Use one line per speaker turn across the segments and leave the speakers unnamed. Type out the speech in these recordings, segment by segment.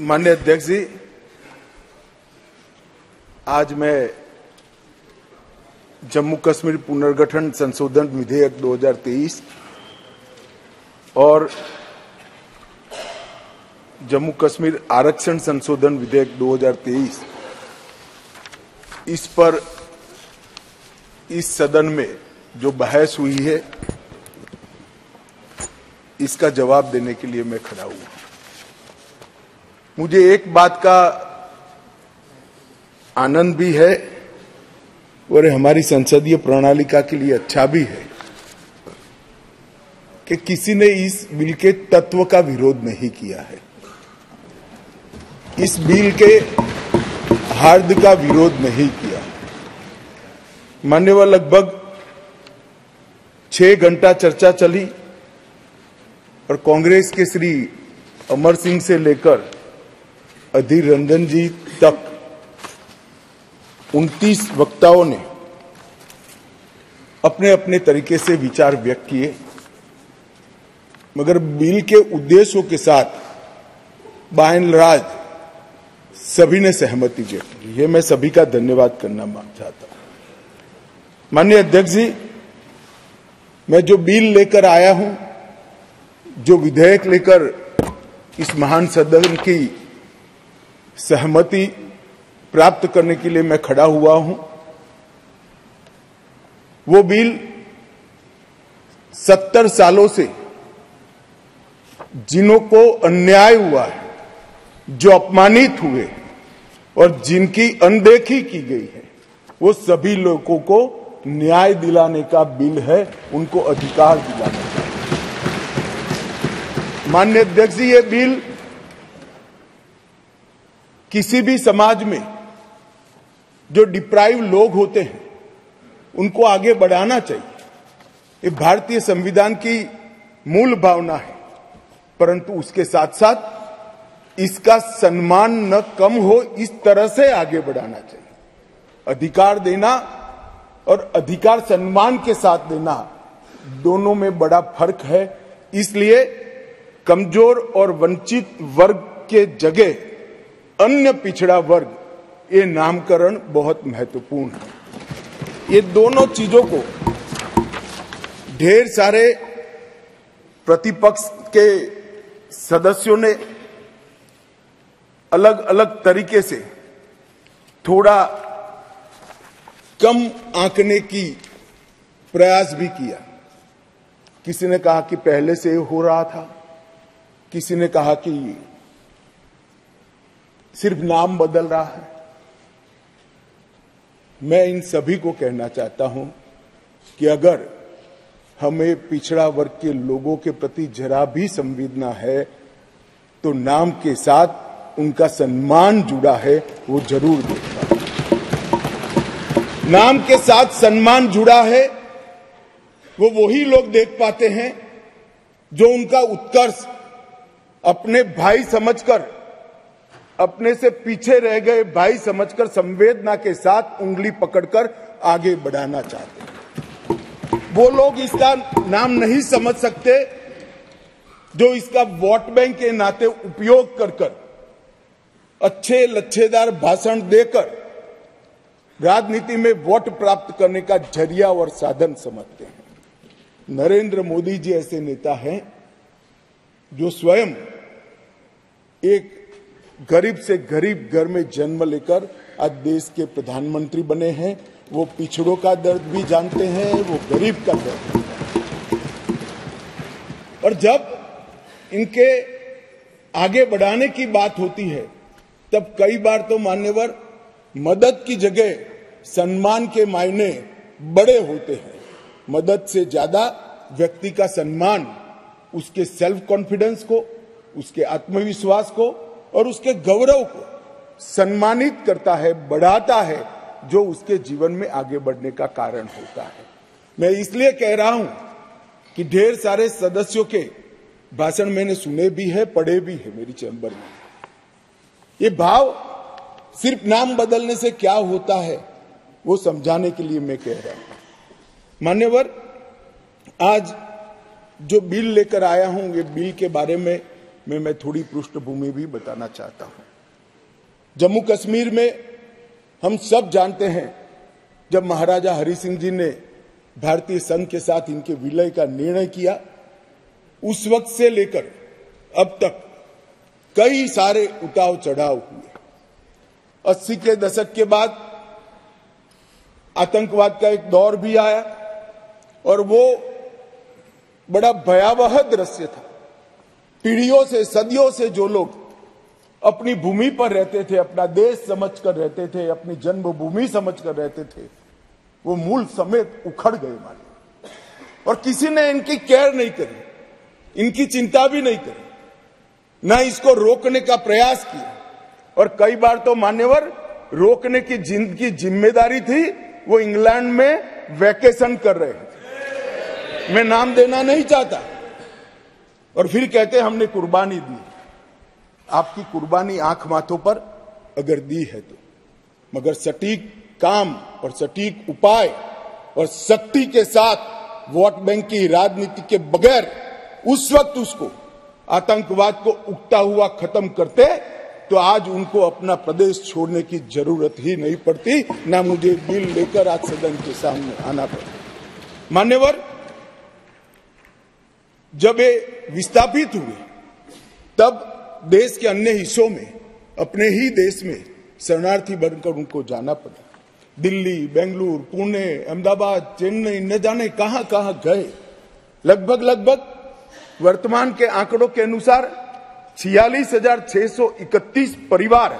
माननीय अध्यक्ष जी, आज मैं जम्मू कश्मीर पुनर्गठन संशोधन विधेयक 2023 और जम्मू कश्मीर आरक्षण संशोधन विधेयक 2023 इस पर इस सदन में जो बहस हुई है, इसका जवाब देने के लिए मैं खड़ा हुआ मुझे एक बात का आनंद भी है और हमारी संसदीय प्रणालिका के लिए अच्छा भी है कि किसी ने इस बिल के तत्व का विरोध नहीं किया है। इस बिल के हार्द का विरोध नहीं किया। मान्यवर लगभग छह घंटा चर्चा चली और कांग्रेस के श्री अमर सिंह से लेकर अधीर रंजन जी तक 29 वक्ताओं ने अपने अपने तरीके से विचार व्यक्त किए। मगर बिल के उद्देश्यों के साथ बायन राज सभी ने सहमति व्यक्त की। ये मैं सभी का धन्यवाद करना चाहता हूँ। माननीय अध्यक्ष जी, मैं जो बिल लेकर आया हूँ, जो विधेयक लेकर इस महान सदन की सहमति प्राप्त करने के लिए मैं खड़ा हुआ हूँ। वो बिल सत्तर सालों से जिनों को अन्याय हुआ है, जो अपमानित हुए और जिनकी अनदेखी की गई है, वो सभी लोगों को न्याय दिलाने का बिल है, उनको अधिकार दिलाने का। मान्य अध्यक्ष जी, ये बिल किसी भी समाज में जो डिप्राइव लोग होते हैं, उनको आगे बढ़ाना चाहिए। ये भारतीय संविधान की मूल भावना है, परंतु उसके साथ साथ इसका सम्मान न कम हो, इस तरह से आगे बढ़ाना चाहिए। अधिकार देना और अधिकार सम्मान के साथ देना दोनों में बड़ा फ़र्क है। इसलिए कमज़ोर और वंचित वर्ग के जगह अन्य पिछड़ा वर्ग, ये नामकरण बहुत महत्वपूर्ण है। ये दोनों चीज़ों को ढेर सारे प्रतिपक्ष के सदस्यों ने अलग अलग तरीके से थोड़ा कम आंकने की प्रयास भी किया। किसी ने कहा कि पहले से हो रहा था, किसी ने कहा कि सिर्फ़ नाम बदल रहा है। मैं इन सभी को कहना चाहता हूँ कि अगर हमें पिछड़ा वर्ग के लोगों के प्रति जरा भी संवेदना है तो नाम के साथ उनका सम्मान जुड़ा है, वो ज़रूर देखना। नाम के साथ सम्मान जुड़ा है, वो वही लोग देख पाते हैं जो उनका उत्कर्ष अपने भाई समझकर अपने से पीछे रह गए भाई समझकर, संवेदना के साथ उंगली पकड़कर आगे बढ़ाना चाहते वो लोग इसका नाम नहीं समझ सकते, जो इसका वोट बैंक के नाते उपयोग कर कर, अच्छे लच्छेदार भाषण देकर, राजनीति में वोट प्राप्त करने का ज़रिया और साधन समझते हैं। नरेंद्र मोदी जी ऐसे नेता हैं, जो स्वयं एक गरीब से गरीब घर में जन्म लेकर आज देश के प्रधानमंत्री बने हैं। वो पिछड़ों का दर्द भी जानते हैं, वो गरीब का दर्द भी जानते और जब इनके आगे बढ़ाने की बात होती है, तब कई बार तो मान्यवर मदद की जगह सम्मान के मायने बड़े होते हैं। मदद से ज़्यादा व्यक्ति का सम्मान, उसके सेल्फ कॉन्फिडेंस को, उसके आत्मविश्वास को और उसके गौरव को सम्मानित करता है, बढ़ाता है, जो उसके जीवन में आगे बढ़ने का कारण होता है। मैं इसलिए कह रहा हूँ कि ढेर सारे सदस्यों के भाषण मैंने सुने भी है, पढ़े भी है मेरी चैम्बर में। ये भाव सिर्फ़ नाम बदलने से क्या होता है, वो समझाने के लिए मैं कह रहा हूँ। मान्यवर, आज जो बिल लेकर आया हूँ, ये बिल के बारे में में मैं थोड़ी पृष्ठभूमि भी बताना चाहता हूँ। जम्मू कश्मीर में हम सब जानते हैं, जब महाराजा हरि सिंह जी ने भारतीय संघ के साथ इनके विलय का निर्णय किया, उस वक्त से लेकर अब तक कई सारे उताव चढ़ाव हुए। अस्सी के दशक के बाद आतंकवाद का एक दौर भी आया और वो बड़ा भयावह दृश्य था। पीढ़ियों से, सदियों से जो लोग अपनी भूमि पर रहते थे, अपना देश समझकर रहते थे, अपनी जन्मभूमि समझकर रहते थे, वो मूल समेत उखड़ गए माने। और किसी ने इनकी केयर नहीं करी, इनकी चिंता भी नहीं करी, न इसको रोकने का प्रयास किया। और कई बार तो मान्यवर, रोकने की ज़िंदगी ज़िम्मेदारी थी, वो इंग्लैंड में वैकेशन कर रहे थे मैं नाम देना नहीं चाहता। और फिर कहते हमने कुर्बानी दी आपकी कुर्बानी आँख माथों पर अगर दी है तो। मगर सटीक काम और सटीक उपाय और शक्ति के साथ वोट बैंक की राजनीति के बगैर उस वक्त उसको, आतंकवाद को उगता हुआ खत्म करते तो आज उनको अपना प्रदेश छोड़ने की ज़रूरत ही नहीं पड़ती। ना मुझे बिल लेकर आज सदन के सामने आना पड़ता। मान्यवर जब ये विस्थापित हुए, तब देश के अन्य हिस्सों में, अपने ही देश में शरणार्थी बनकर उनको जाना पड़ा। दिल्ली, बेंगलुरु, पुणे, अहमदाबाद, चेन्नई, न जाने कहाँ कहाँ गए। लगभग लगभग वर्तमान के आंकड़ों के अनुसार छियालीस हज़ार छह सौ इकतीस परिवार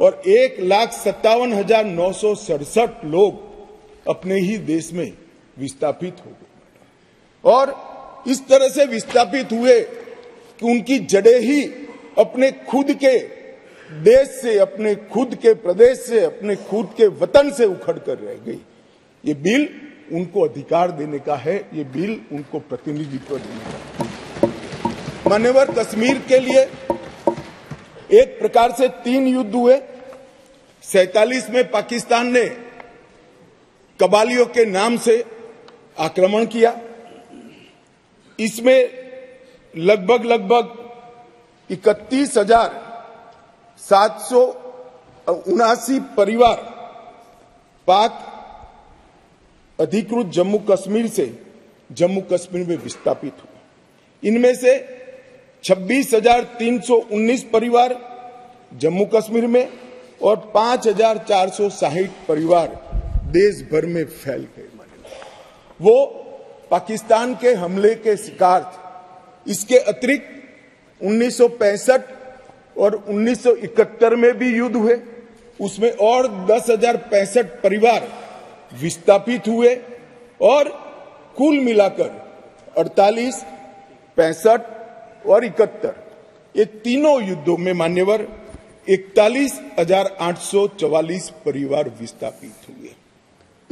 और एक लाख सत्तावन हज़ार नौ सौ सड़सठ लोग अपने ही देश में विस्थापित हो गए। और इस तरह से विस्थापित हुए कि उनकी जड़ें ही अपने खुद के देश से, अपने खुद के प्रदेश से, अपने खुद के वतन से उखड़ कर रह गई। ये बिल उनको अधिकार देने का है, ये बिल उनको प्रतिनिधित्व देने का मान्यवर, कश्मीर के लिए एक प्रकार से तीन युद्ध हुए। सैतालीस में पाकिस्तान ने कबालियों के नाम से आक्रमण किया। इसमें लगभग लगभग इकतीस हज़ार सात सौ उनासी परिवार पाक अधिकृत जम्मू कश्मीर से जम्मू कश्मीर में विस्थापित हुए। इनमें से 26,319 परिवार जम्मू कश्मीर में और 5,460 परिवार देश भर में फैल गए। वो पाकिस्तान के हमले के शिकार थे। इसके अतिरिक्त 1965 और 1971 में भी युद्ध हुए। उसमें और दस परिवार विस्थापित हुए और कुल मिलाकर 48, पैंसठ और इकहत्तर। ये तीनों युद्धों में मान्यवर इकतालीस परिवार विस्थापित हुए।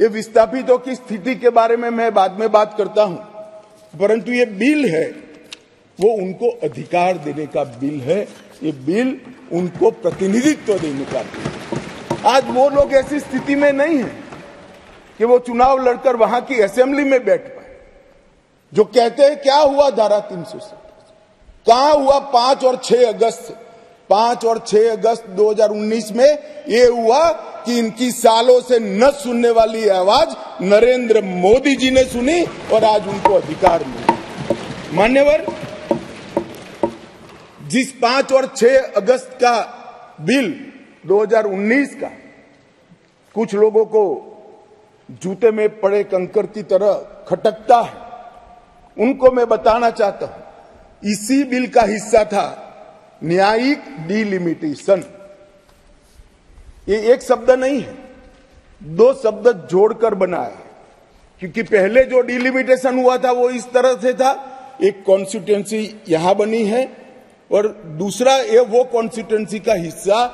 ये विस्थापितों की स्थिति के बारे में मैं बाद में बात करता हूँ। परंतु ये बिल है, वो उनको अधिकार देने का बिल है। ये बिल उनको प्रतिनिधित्व देने का बिल आज वो लोग ऐसी स्थिति में नहीं है कि वो चुनाव लड़कर वहाँ की असेंबली में बैठ पाए, जो कहते हैं, क्या हुआ धारा तीन सौ कहा हुआ पाँच और छह अगस्त पाँच और छह अगस्त 2019 में ये हुआ कि इनकी सालों से न सुनने वाली आवाज़ नरेंद्र मोदी जी ने सुनी और आज उनको अधिकार मिला। मान्यवर, जिस पाँच और छह अगस्त का बिल 2019 का कुछ लोगों को जूते में पड़े कंकर की तरह खटकता है, उनको मैं बताना चाहता हूँ, इसी बिल का हिस्सा था न्यायिक डिलिमिटेशन ये एक शब्द नहीं है। दो शब्द जोड़कर बना है। क्योंकि पहले जो डिलिमिटेशन हुआ था, वो इस तरह से था। एक कॉन्स्टिट्यूंसी यहाँ बनी है और दूसरा ये वो कॉन्स्टिट्यूंसी का हिस्सा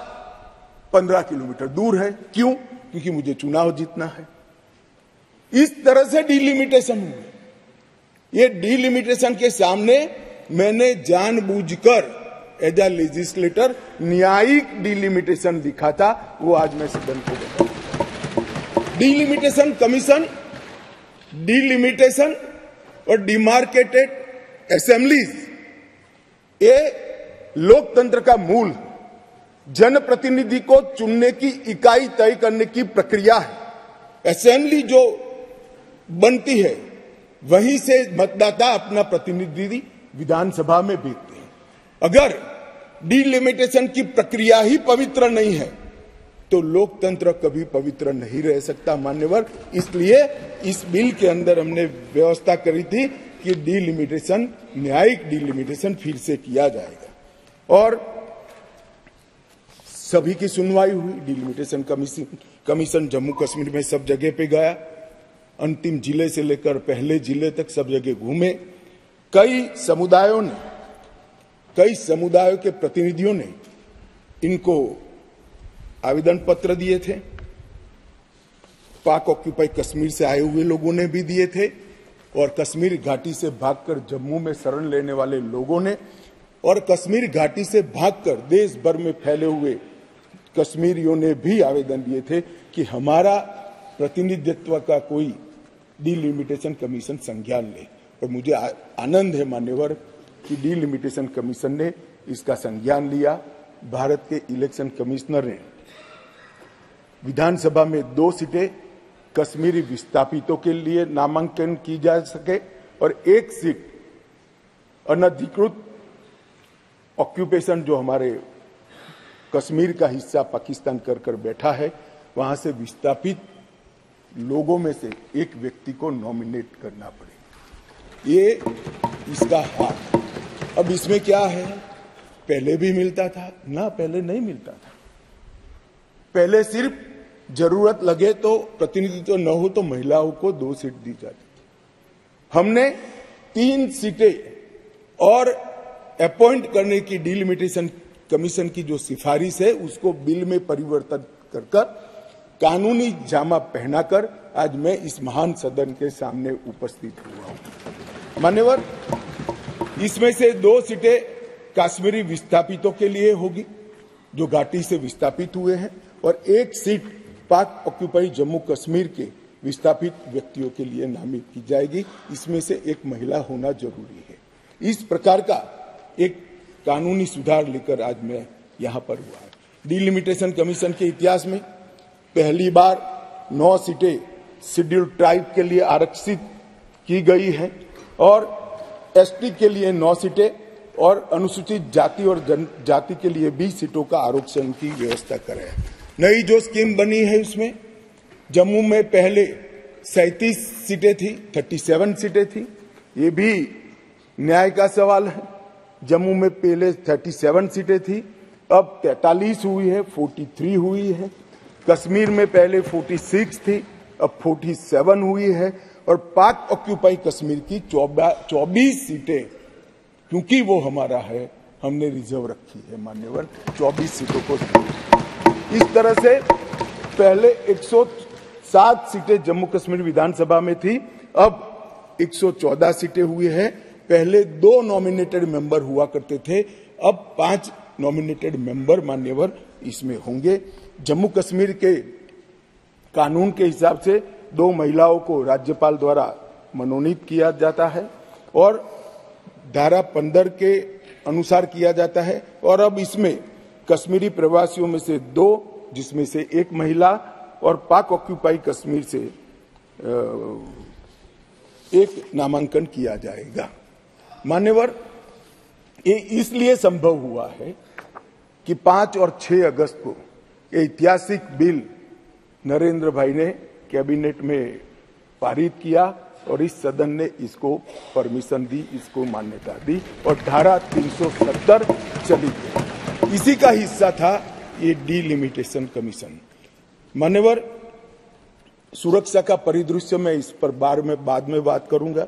पंद्रह किलोमीटर दूर है। क्यों? क्योंकि मुझे चुनाव जीतना है। इस तरह से डिलिमिटेशन हुआ। ये डिलिमिटेशन के सामने मैंने जानबूझकर एज अ लेजिस्लेटर न्यायिक डिलिमिटेशन दिखा था वो आज मैं सदन को बता डिलिमिटेशन कमीशन, डिलिमिटेशन और डिमार्केटेड असेंबलीज, ये लोकतंत्र का मूल, जनप्रतिनिधि को चुनने की इकाई तय करने की प्रक्रिया है। असेंबली जो बनती है, वहीं से मतदाता अपना प्रतिनिधि विधानसभा में हैं अगर डिलिमिटेशन की प्रक्रिया ही पवित्र नहीं है तो लोकतंत्र कभी पवित्र नहीं रह सकता, मान्यवर। इसलिए इस बिल के अंदर हमने व्यवस्था करी थी कि डिलिमिटेशन न्यायिक डिलिमिटेशन फिर से किया जाएगा। और सभी की सुनवाई हुई delimitation commission commission Jammu Kashmir में सब जगह पे गया। अंतिम ज़िले से लेकर पहले ज़िले तक सब जगह घूमे। कई समुदायों ने कई समुदायों के प्रतिनिधियों ने इनको आवेदन पत्र दिए थे। पाक ऑक्यूपाई कश्मीर से आए हुए लोगों ने भी दिए थे और कश्मीर घाटी से भागकर जम्मू में शरण लेने वाले लोगों ने और कश्मीर घाटी से भागकर देश भर में फैले हुए कश्मीरियों ने भी आवेदन दिए थे कि हमारा प्रतिनिधित्व का कोई डिलिमिटेशन कमीशन संज्ञान ले। और मुझे आनंद है, मान्यवर कि डिलिमिटेशन कमीशन ने इसका संज्ञान लिया। भारत के इलेक्शन कमिश्नर ने। विधानसभा में दो सीटें कश्मीरी विस्थापितों के लिए नामांकन की जा सके और एक सीट अनधिकृत ऑक्यूपेशन जो हमारे कश्मीर का हिस्सा पाकिस्तान कर कर बैठा है, वहाँ से विस्थापित लोगों में से एक व्यक्ति को नॉमिनेट करना पड़े। ये इसका हाथ अब इसमें क्या है? पहले भी मिलता था, ना पहले नहीं मिलता था। पहले सिर्फ़ ज़रूरत लगे तो प्रतिनिधित्व तो न हो तो महिलाओं को दो सीट दी जाती थी। हमने तीन सीटें और अपॉइंट करने की डिलिमिटेशन कमीशन की जो सिफारिश है, उसको बिल में परिवर्तन कर कर कानूनी जामा पहनाकर आज मैं इस महान सदन के सामने उपस्थित हुआ हूँ। मान्यवर इसमें से दो सीटें काश्मीरी विस्थापितों के लिए होगी, जो घाटी से विस्थापित हुए हैं, और एक सीट पाक ऑक्यूपाई जम्मू कश्मीर के विस्थापित व्यक्तियों के लिए नामित की जाएगी। इसमें से एक महिला होना ज़रूरी है। इस प्रकार का एक कानूनी सुधार लेकर आज मैं यहाँ पर हुआ है। डिलिमिटेशन कमीशन के इतिहास में पहली बार नौ सीटें शेड्यूल ट्राइब के लिए आरक्षित की गई है, और एसटी के लिए नौ सीटें और अनुसूचित जाति और जनजाति के लिए बीस सीटों का आरक्षण की व्यवस्था करें। नई जो स्कीम बनी है उसमें जम्मू में पहले सैतीस सीटें थी, थर्टी सेवन सीटें थी। ये भी न्याय का सवाल है। जम्मू में पहले 37 सीटें थी, अब तैतालीस हुई है 43 हुई है। कश्मीर में पहले 46 थी, अब 47 हुई है। और पाक ऑक्यूपाई कश्मीर की 24 सीटें, क्योंकि वो हमारा है, हमने रिज़र्व रखी है मान्यवर 24 सीटों को इस तरह से पहले 107 सीटें जम्मू कश्मीर विधानसभा में थी, अब 114 सीटें हुई है। पहले दो नॉमिनेटेड मेंबर हुआ करते थे, अब पाँच नॉमिनेटेड मेंबर मान्यवर इसमें होंगे। जम्मू कश्मीर के कानून के हिसाब से दो महिलाओं को राज्यपाल द्वारा मनोनीत किया जाता है और धारा पंद्रह के अनुसार किया जाता है। और अब इसमें कश्मीरी प्रवासियों में से दो, जिसमें से एक महिला और पाक ऑक्यूपाई कश्मीर से एक नामांकन किया जाएगा। मान्यवर, ये इसलिए संभव हुआ है कि पाँच और छह अगस्त को ऐतिहासिक बिल नरेंद्र भाई ने कैबिनेट में पारित किया और इस सदन ने इसको परमिशन दी, इसको मान्यता दी और धारा 370 चली गई। इसी का हिस्सा था ये डिलिमिटेशन कमीशन। मान्यवर, सुरक्षा का परिदृश्य में इस पर बार में, बाद में बात करूँगा।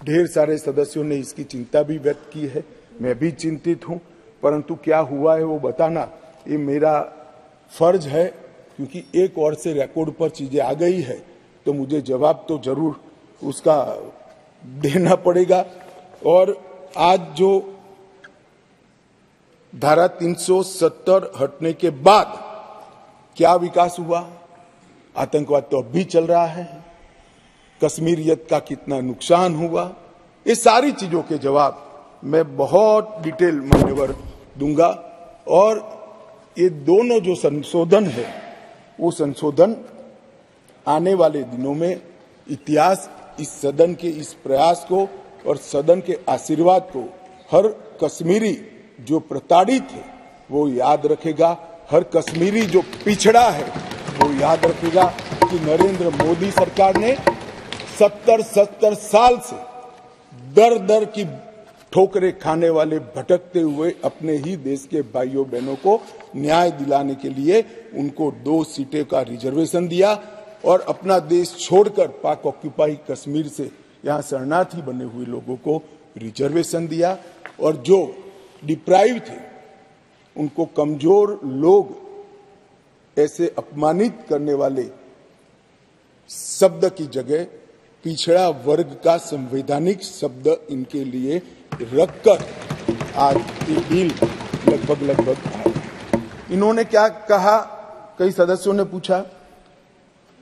ढेर सारे सदस्यों ने इसकी चिंता भी व्यक्त की है। मैं भी चिंतित हूँ, परंतु क्या हुआ है वो बताना, ये मेरा फ़र्ज़ है क्योंकि एक और से रिकॉर्ड पर चीज़ें आ गई है तो मुझे जवाब तो ज़रूर उसका देना पड़ेगा। और आज जो धारा 370 हटने के बाद क्या विकास हुआ? आतंकवाद तो अब भी चल रहा है। कश्मीरियत का कितना नुकसान हुआ? ये सारी चीज़ों के जवाब मैं बहुत डिटेल मान्यवर दूँगा। और ये दोनों जो संशोधन है वो संशोधन आने वाले दिनों में इतिहास इस सदन के इस प्रयास को और सदन के आशीर्वाद को हर कश्मीरी जो प्रताड़ित है, वो याद रखेगा। हर कश्मीरी जो पिछड़ा है, वो याद रखेगा कि नरेंद्र मोदी सरकार ने सत्तर सत्तर साल से दर दर की ठोकरे खाने वाले भटकते हुए अपने ही देश के भाइयों बहनों को न्याय दिलाने के लिए उनको दो सीटें का रिजर्वेशन दिया और अपना देश छोड़कर पाक ऑक्यूपाई कश्मीर से यहाँ शरणार्थी बने हुए लोगों को रिजर्वेशन दिया और जो डिप्राइव थे, उनको कमज़ोर लोग ऐसे अपमानित करने वाले शब्द की जगह पिछड़ा वर्ग का संवैधानिक शब्द इनके लिए रखकर आज ये बिल लगभग लगभग इन्होंने क्या कहा? कई सदस्यों ने पूछा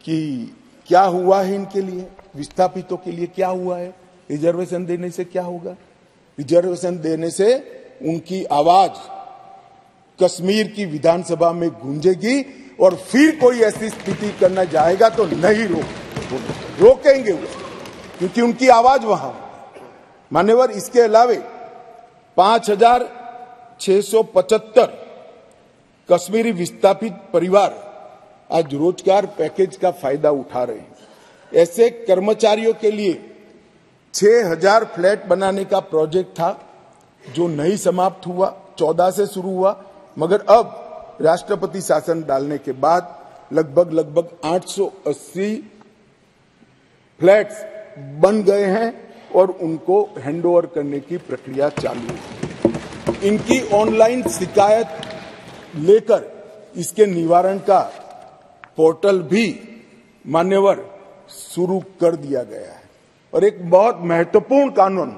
कि क्या हुआ है इनके लिए? विस्थापितों के लिए क्या हुआ है? रिजर्वेशन देने से क्या होगा? रिजर्वेशन देने से उनकी आवाज़ कश्मीर की विधानसभा में गूंजेगी और फिर कोई ऐसी स्थिति करना जाएगा तो नहीं रोक, रोकेंगे क्योंकि उनकी आवाज़ वहाँ मान्यवर इसके अलावे पाँच हज़ार छह सौ पचहत्तर कश्मीरी विस्थापित परिवार आज रोज़गार पैकेज का फ़ायदा उठा रहे हैं। ऐसे कर्मचारियों के लिए छह हज़ार फ्लैट बनाने का प्रोजेक्ट था, जो नहीं समाप्त हुआ, चौदह से शुरू हुआ, मगर अब राष्ट्रपति शासन डालने के बाद लगभग लगभग 880 फ्लैट्स बन गए हैं। और उनको हैंडओवर करने की प्रक्रिया चालू है। इनकी ऑनलाइन शिकायत लेकर इसके निवारण का पोर्टल भी मान्यवर शुरू कर दिया गया है। और एक बहुत महत्वपूर्ण कानून,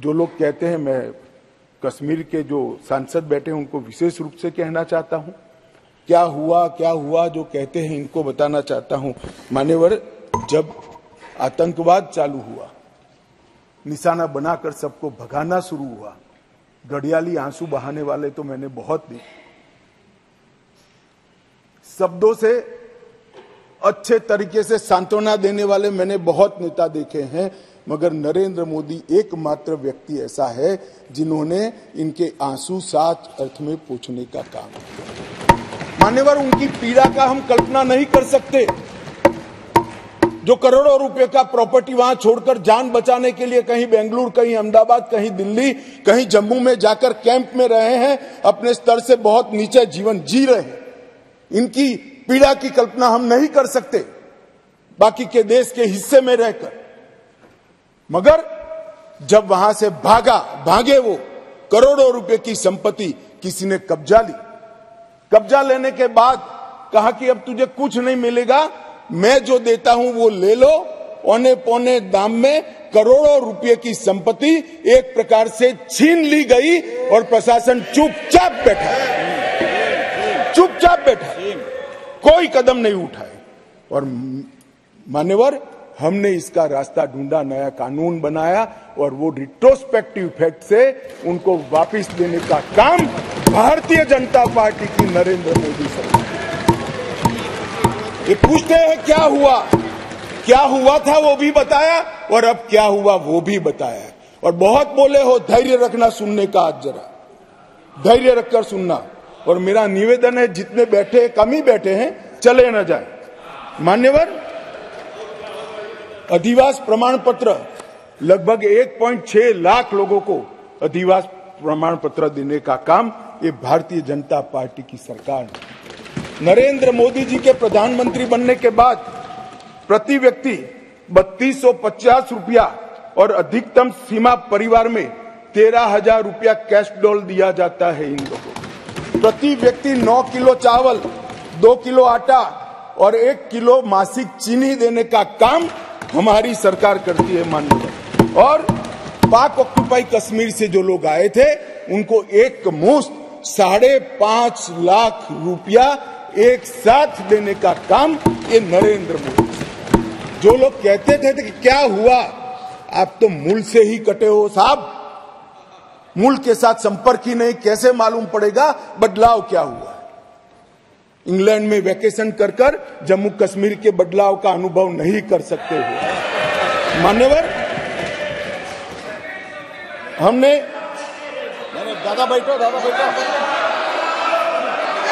जो लोग कहते हैं, मैं कश्मीर के जो सांसद बैठे हैं, उनको विशेष रूप से कहना चाहता हूँ। क्या हुआ क्या हुआ, जो कहते हैं, इनको बताना चाहता हूँ। मान्यवर, जब आतंकवाद चालू हुआ निशाना बनाकर सबको भगाना शुरू हुआ। घड़ियाली आँसू बहाने वाले तो मैंने बहुत देखे। शब्दों से, अच्छे तरीके से सांत्वना देने वाले मैंने बहुत नेता देखे हैं, मगर नरेंद्र मोदी एकमात्र व्यक्ति ऐसा है जिन्होंने इनके आँसू सात अर्थ में पूछने का काम किया। मान्यवर, उनकी पीड़ा का हम कल्पना नहीं कर सकते। जो करोड़ों रुपए का प्रॉपर्टी वहाँ छोड़कर जान बचाने के लिए कहीं बेंगलुरु, कहीं अहमदाबाद, कहीं दिल्ली, कहीं जम्मू में जाकर कैंप में रहे हैं, अपने स्तर से बहुत नीचे जीवन जी रहे हैं। इनकी पीड़ा की कल्पना हम नहीं कर सकते, बाकी के देश के हिस्से में रहकर। मगर जब वहाँ से भागा, भागे वो, करोड़ों रुपए की संपत्ति किसी ने कब्जा ली। कब्जा लेने के बाद कहा कि अब तुझे कुछ नहीं मिलेगा मैं जो देता हूँ वो ले लो। औने पौने दाम में करोड़ों रुपए की संपत्ति एक प्रकार से छीन ली गई और प्रशासन चुपचाप बैठा चुपचाप बैठा कोई कदम नहीं उठाए। और मान्यवर, हमने इसका रास्ता ढूंढा, नया कानून बनाया और वो रिट्रोस्पेक्टिव इफ़ेक्ट से उनको वापस देने का काम भारतीय जनता पार्टी की नरेंद्र मोदी सरकार ये पूछते हैं क्या हुआ? क्या हुआ था वो भी बताया और अब क्या हुआ वो भी बताया। और बहुत बोले हो, धैर्य रखना सुनने का आज जरा। धैर्य रखकर सुनना। और मेरा निवेदन है, जितने बैठे कम ही बैठे हैं, चले न जाए। मान्यवर, अधिवास प्रमाण पत्र लगभग 1.6 लाख लोगों को अधिवास प्रमाण पत्र देने का काम ये भारतीय जनता पार्टी की सरकार ने नरेंद्र मोदी जी के प्रधानमंत्री बनने के बाद प्रति व्यक्ति बत्तीस रुपया और अधिकतम सीमा परिवार में तेरह हज़ार रुपया कैश डॉल दिया जाता है इन लोगों प्रति व्यक्ति नौ किलो चावल, दो किलो आटा और एक किलो मासिक चीनी देने का काम हमारी सरकार करती है माननीय और पाक ऑक्यूपाई कश्मीर से जो लोग आए थे, उनको एक मुश्त साढ़े पाँच लाख रुपया एक साथ देने का काम ये नरेंद्र मोदी जो लोग कहते थे कि क्या हुआ, आप तो मूल से ही कटे हो साहब। मूल के साथ संपर्क ही नहीं, कैसे मालूम पड़ेगा बदलाव क्या हुआ? इंग्लैंड में वैकेशन कर कर जम्मू कश्मीर के बदलाव का अनुभव नहीं कर सकते हो। मान्यवर, हमने
दादा बैठो दादा बैठो।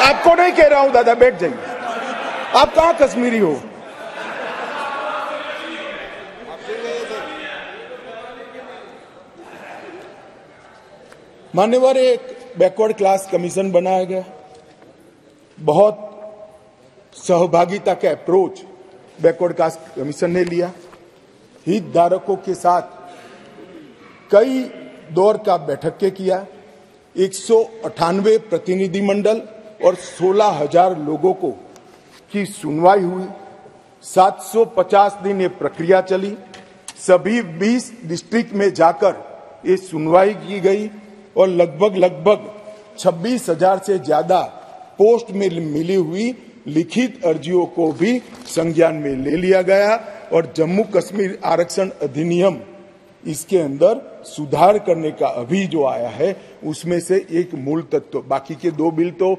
आपको नहीं कह रहा हूँ, दादा, बैठ जाइए। आप कहाँ कश्मीरी हो? मान्यवर एक बैकवर्ड क्लास कमीशन बनाया गया। बहुत सहभागिता का अप्रोच बैकवर्ड क्लास कमीशन ने लिया। हितधारकों के साथ कई दौर का बैठक के किया। एक प्रतिनिधि मंडल और सोलह हज़ार लोगों को की सुनवाई हुई। 750 दिन ये प्रक्रिया चली। सभी 20 डिस्ट्रिक्ट में जाकर ये सुनवाई की गई और लगभग लगभग छब्बीस हज़ार से ज़्यादा पोस्ट में मिली हुई लिखित अर्जियों को भी संज्ञान में ले लिया गया और जम्मू कश्मीर आरक्षण अधिनियम इसके अंदर सुधार करने का अभी जो आया है उसमें से एक मूल तत्व। तो, बाकी के दो बिल तो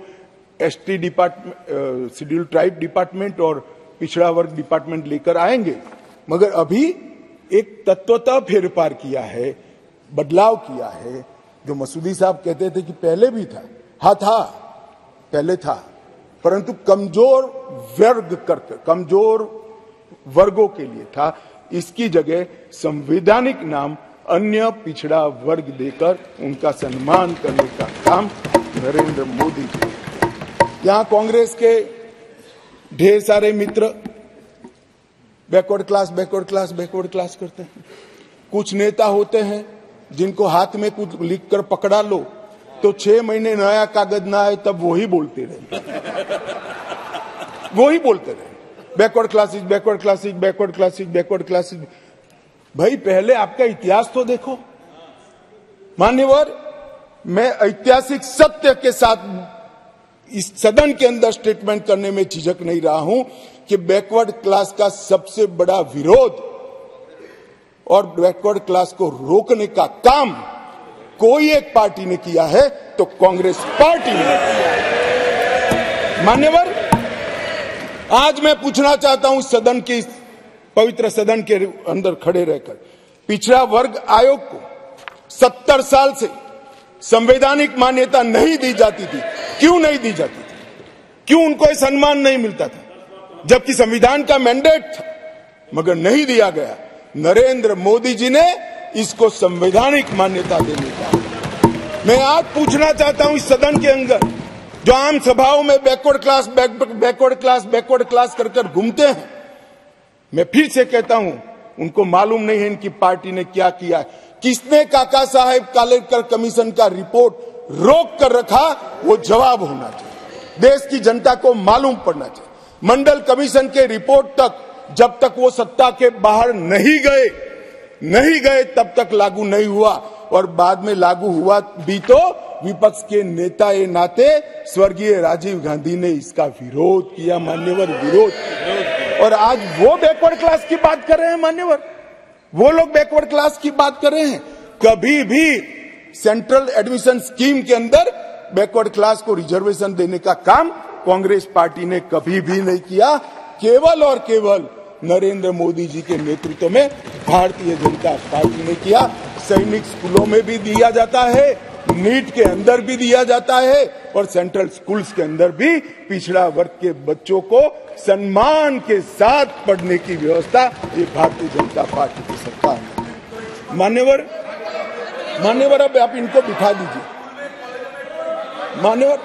ST department schedule tribe department और पिछड़ा वर्ग डिपार्टमेंट लेकर आएँगे। मगर अभी एक तत्वतः फेरफार किया है, बदलाव किया है, जो मसूदी साहब कहते थे कि पहले भी था। हा, था, पहले था। परंतु कमज़ोर वर्ग कर, कमज़ोर वर्गों के लिए था। इसकी जगह संवैधानिक नाम अन्य पिछड़ा वर्ग देकर उनका सम्मान करने का काम नरेंद्र मोदी जी यहाँ कांग्रेस के ढेर सारे मित्र backward class backward class backward class करते हैं। कुछ नेता होते हैं जिनको हाथ में कुछ लिख कर पकड़ा लो तो छह महीने नया कागज़ ना आए तब वही बोलते रहे। वही बोलते रहे। Backward classes backward classic backward classic backward classic भाई, पहले आपका इतिहास तो देखो। मान्यवर, मैं ऐतिहासिक सत्य के साथ इस सदन के अंदर स्टेटमेंट करने में झिझक नहीं रहा हूँ कि बैकवर्ड क्लास का सबसे बड़ा विरोध और बैकवर्ड क्लास को रोकने का काम कोई एक पार्टी ने किया है तो कांग्रेस पार्टी ने मान्यवर, आज मैं पूछना चाहता हूँ सदन के पवित्र सदन के अंदर खड़े रहकर। पिछड़ा वर्ग आयोग को सत्तर साल से संवैधानिक मान्यता नहीं दी जाती थी। क्यों नहीं दी जाती थी? क्यों उनको यह सम्मान नहीं मिलता था? जबकि संविधान का मैंडेट था, मगर नहीं दिया गया। नरेंद्र मोदी जी ने इसको संवैधानिक मान्यता देने का। मैं आज पूछना चाहता हूँ इस सदन के अंदर, जो आम सभाओं में backward class backward class backward class कर कर घूमते हैं, मैं फिर से कहता हूँ, उनको मालूम नहीं है इनकी पार्टी ने क्या किया है। किसने काका साहेब कालेकर कमीशन का रिपोर्ट रोक कर रखा, वो जवाब होना चाहिए। देश की जनता को मालूम पड़ना चाहिए। मंडल कमीशन के रिपोर्ट तक, जब तक वो सत्ता के बाहर नहीं गए नहीं गए, तब तक लागू नहीं हुआ। और बाद में लागू हुआ भी तो विपक्ष के नेता ए नाते, स्वर्गीय राजीव गांधी ने इसका विरोध किया, मान्यवर विरोध और आज वो बैकवर्ड क्लास की बात कर रहे हैं, मान्यवर। वो लोग बैकवर्ड क्लास की बात कर रहे हैं। कभी भी सेंट्रल एडमिशन स्कीम के अंदर बैकवर्ड क्लास को रिजर्वेशन देने का काम कांग्रेस पार्टी ने कभी भी नहीं किया। केवल और केवल नरेंद्र मोदी जी के नेतृत्व में भारतीय जनता पार्टी ने किया। सैनिक स्कूलों में भी दिया जाता है नीट के अंदर भी दिया जाता है और सेंट्रल स्कूल्स के अंदर भी पिछड़ा वर्ग के बच्चों को सम्मान के साथ पढ़ने की व्यवस्था ये भारतीय जनता पार्टी की सरकार ने मान्यवर मान्यवर, अब आप इनको बिठा दीजिए। मान्यवर।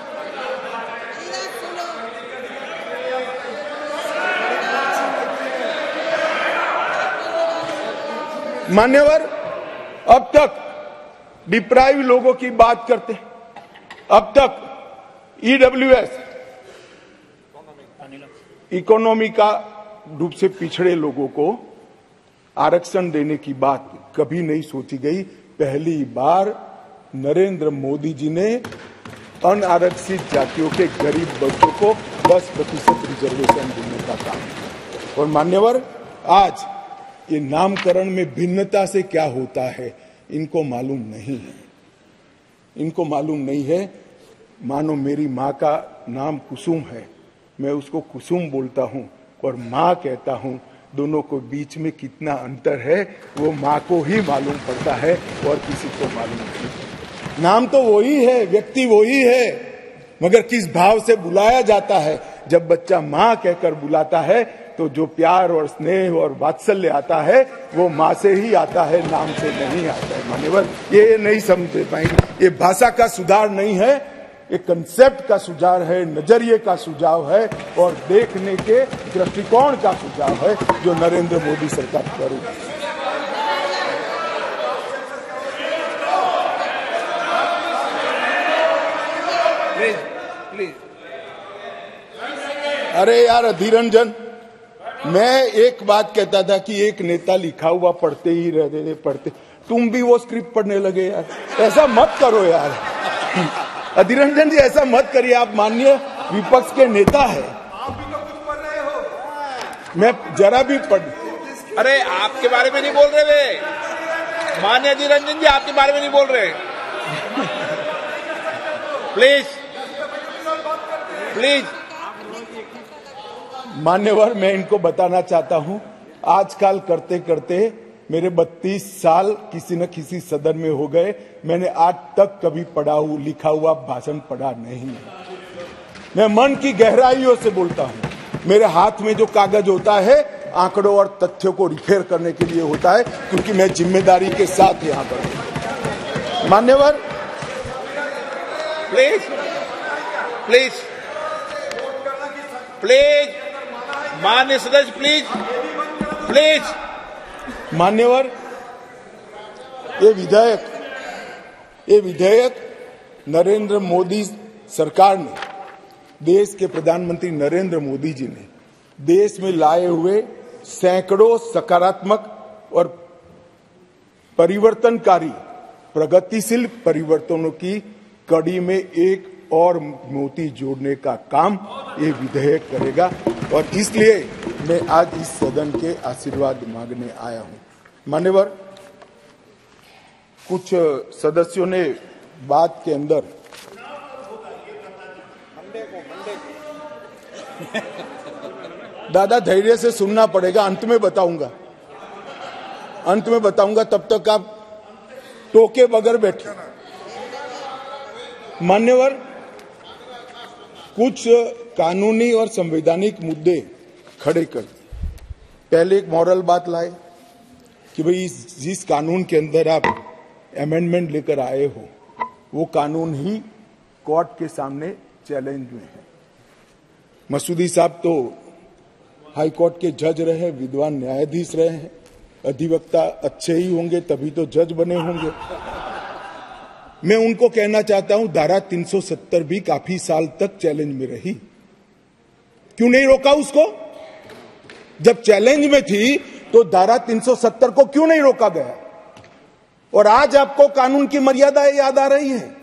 मान्यवर, अब तक डिप्राइव लोगों की बात करते अब तक ईडब्ल्यूएस इकोनॉमी का रूप से पिछड़े लोगों को आरक्षण देने की बात कभी नहीं सोची गई। पहली बार नरेंद्र मोदी जी ने अनारक्षित जातियों के गरीब बच्चों को 10 प्रतिशत रिजर्वेशन देने का काम और मान्यवर, आज ये नामकरण में भिन्नता से क्या होता है, इनको मालूम नहीं है। इनको मालूम नहीं है। मानो मेरी माँ का नाम कुसुम है। मैं उसको कुसुम बोलता हूँ और माँ कहता हूँ, दोनों को बीच में कितना अंतर है, वो माँ को ही मालूम पड़ता है और किसी को मालूम नहीं नाम तो वही है, व्यक्ति वही है, मगर किस भाव से बुलाया जाता है? जब बच्चा माँ कहकर बुलाता है तो जो प्यार और स्नेह और वात्सल्य आता है, वो माँ से ही आता है, नाम से नहीं आता है। मान्यवर, ये नहीं समझ पाएँगे ये भाषा का सुधार नहीं है। एक कंसेप्ट का सुझाव है, नज़रिए का सुझाव है और देखने के दृष्टिकोण का सुझाव है जो नरेंद्र मोदी सरकार करेगी
प्लीज़ प्लीज़।
अरे यार अधीरंजन मैं एक बात कहता था कि एक नेता लिखा हुआ पढ़ते ही रहते पढ़ते। तुम भी वो स्क्रिप्ट पढ़ने लगे यार। ऐसा मत करो यार। अधीर रंजन जी ऐसा मत करिए आप माननीय विपक्ष के नेता है। मैं जरा भी पढ़
अरे आपके बारे में नहीं बोल रहे वे। मान्य जी रंजन जी आपके बारे में नहीं बोल रहे। प्लीज़। प्लीज़।
मान्यवर मैं इनको बताना चाहता हूँ। आजकल करते करते मेरे 32 साल किसी न किसी सदन में हो गए। मैंने आज तक कभी पढ़ा हुआ लिखा हुआ भाषण पढ़ा नहीं। मैं मन की गहराइयों से बोलता हूँ। मेरे हाथ में जो कागज़ होता है, आंकड़ों और तथ्यों को रिफेयर करने के लिए होता है, क्योंकि मैं ज़िम्मेदारी के साथ यहाँ पर हूँ। मान्यवर,
प्लीज़ प्लीज़ प्लीज़ मान्य सदस्य, प्लीज़ प्लीज़।
मान्यवर, ये विधेयक ये विधेयक नरेंद्र मोदी सरकार ने, देश के प्रधानमंत्री नरेंद्र मोदी जी ने, देश में लाए हुए सैकड़ों सकारात्मक और परिवर्तनकारी, प्रगतिशील परिवर्तनों की कड़ी में एक और मोती जोड़ने का काम ये विधेयक करेगा। और इसलिए मैं आज इस सदन के आशीर्वाद मांगने आया हूँ। मान्यवर, कुछ सदस्यों ने बात के अंदर दादा धैर्य से सुनना पड़ेगा, अंत में बताऊँगा। अंत में बताऊँगा तब तक आप टोके बगैर बैठे। मान्यवर, कुछ कानूनी और संवैधानिक मुद्दे खड़े कर दिए पहले एक मॉरल बात लाए कि भाई जिस कानून के अंदर आप अमेंडमेंट लेकर आए हो, वो कानून ही कोर्ट के सामने चैलेंज में है। मसूदी साहब तो हाई कोर्ट के जज रहे, विद्वान न्यायाधीश रहे हैं। अधिवक्ता अच्छे ही होंगे, तभी तो जज बने होंगे। मैं उनको कहना चाहता हूँ, धारा 370 भी काफ़ी साल तक चैलेंज में रही। क्यों नहीं रोका उसको? जब चैलेंज में थी तो धारा 370 को क्यों नहीं रोका गया? और आज आपको कानून की मर्यादाएँ याद आ रही है।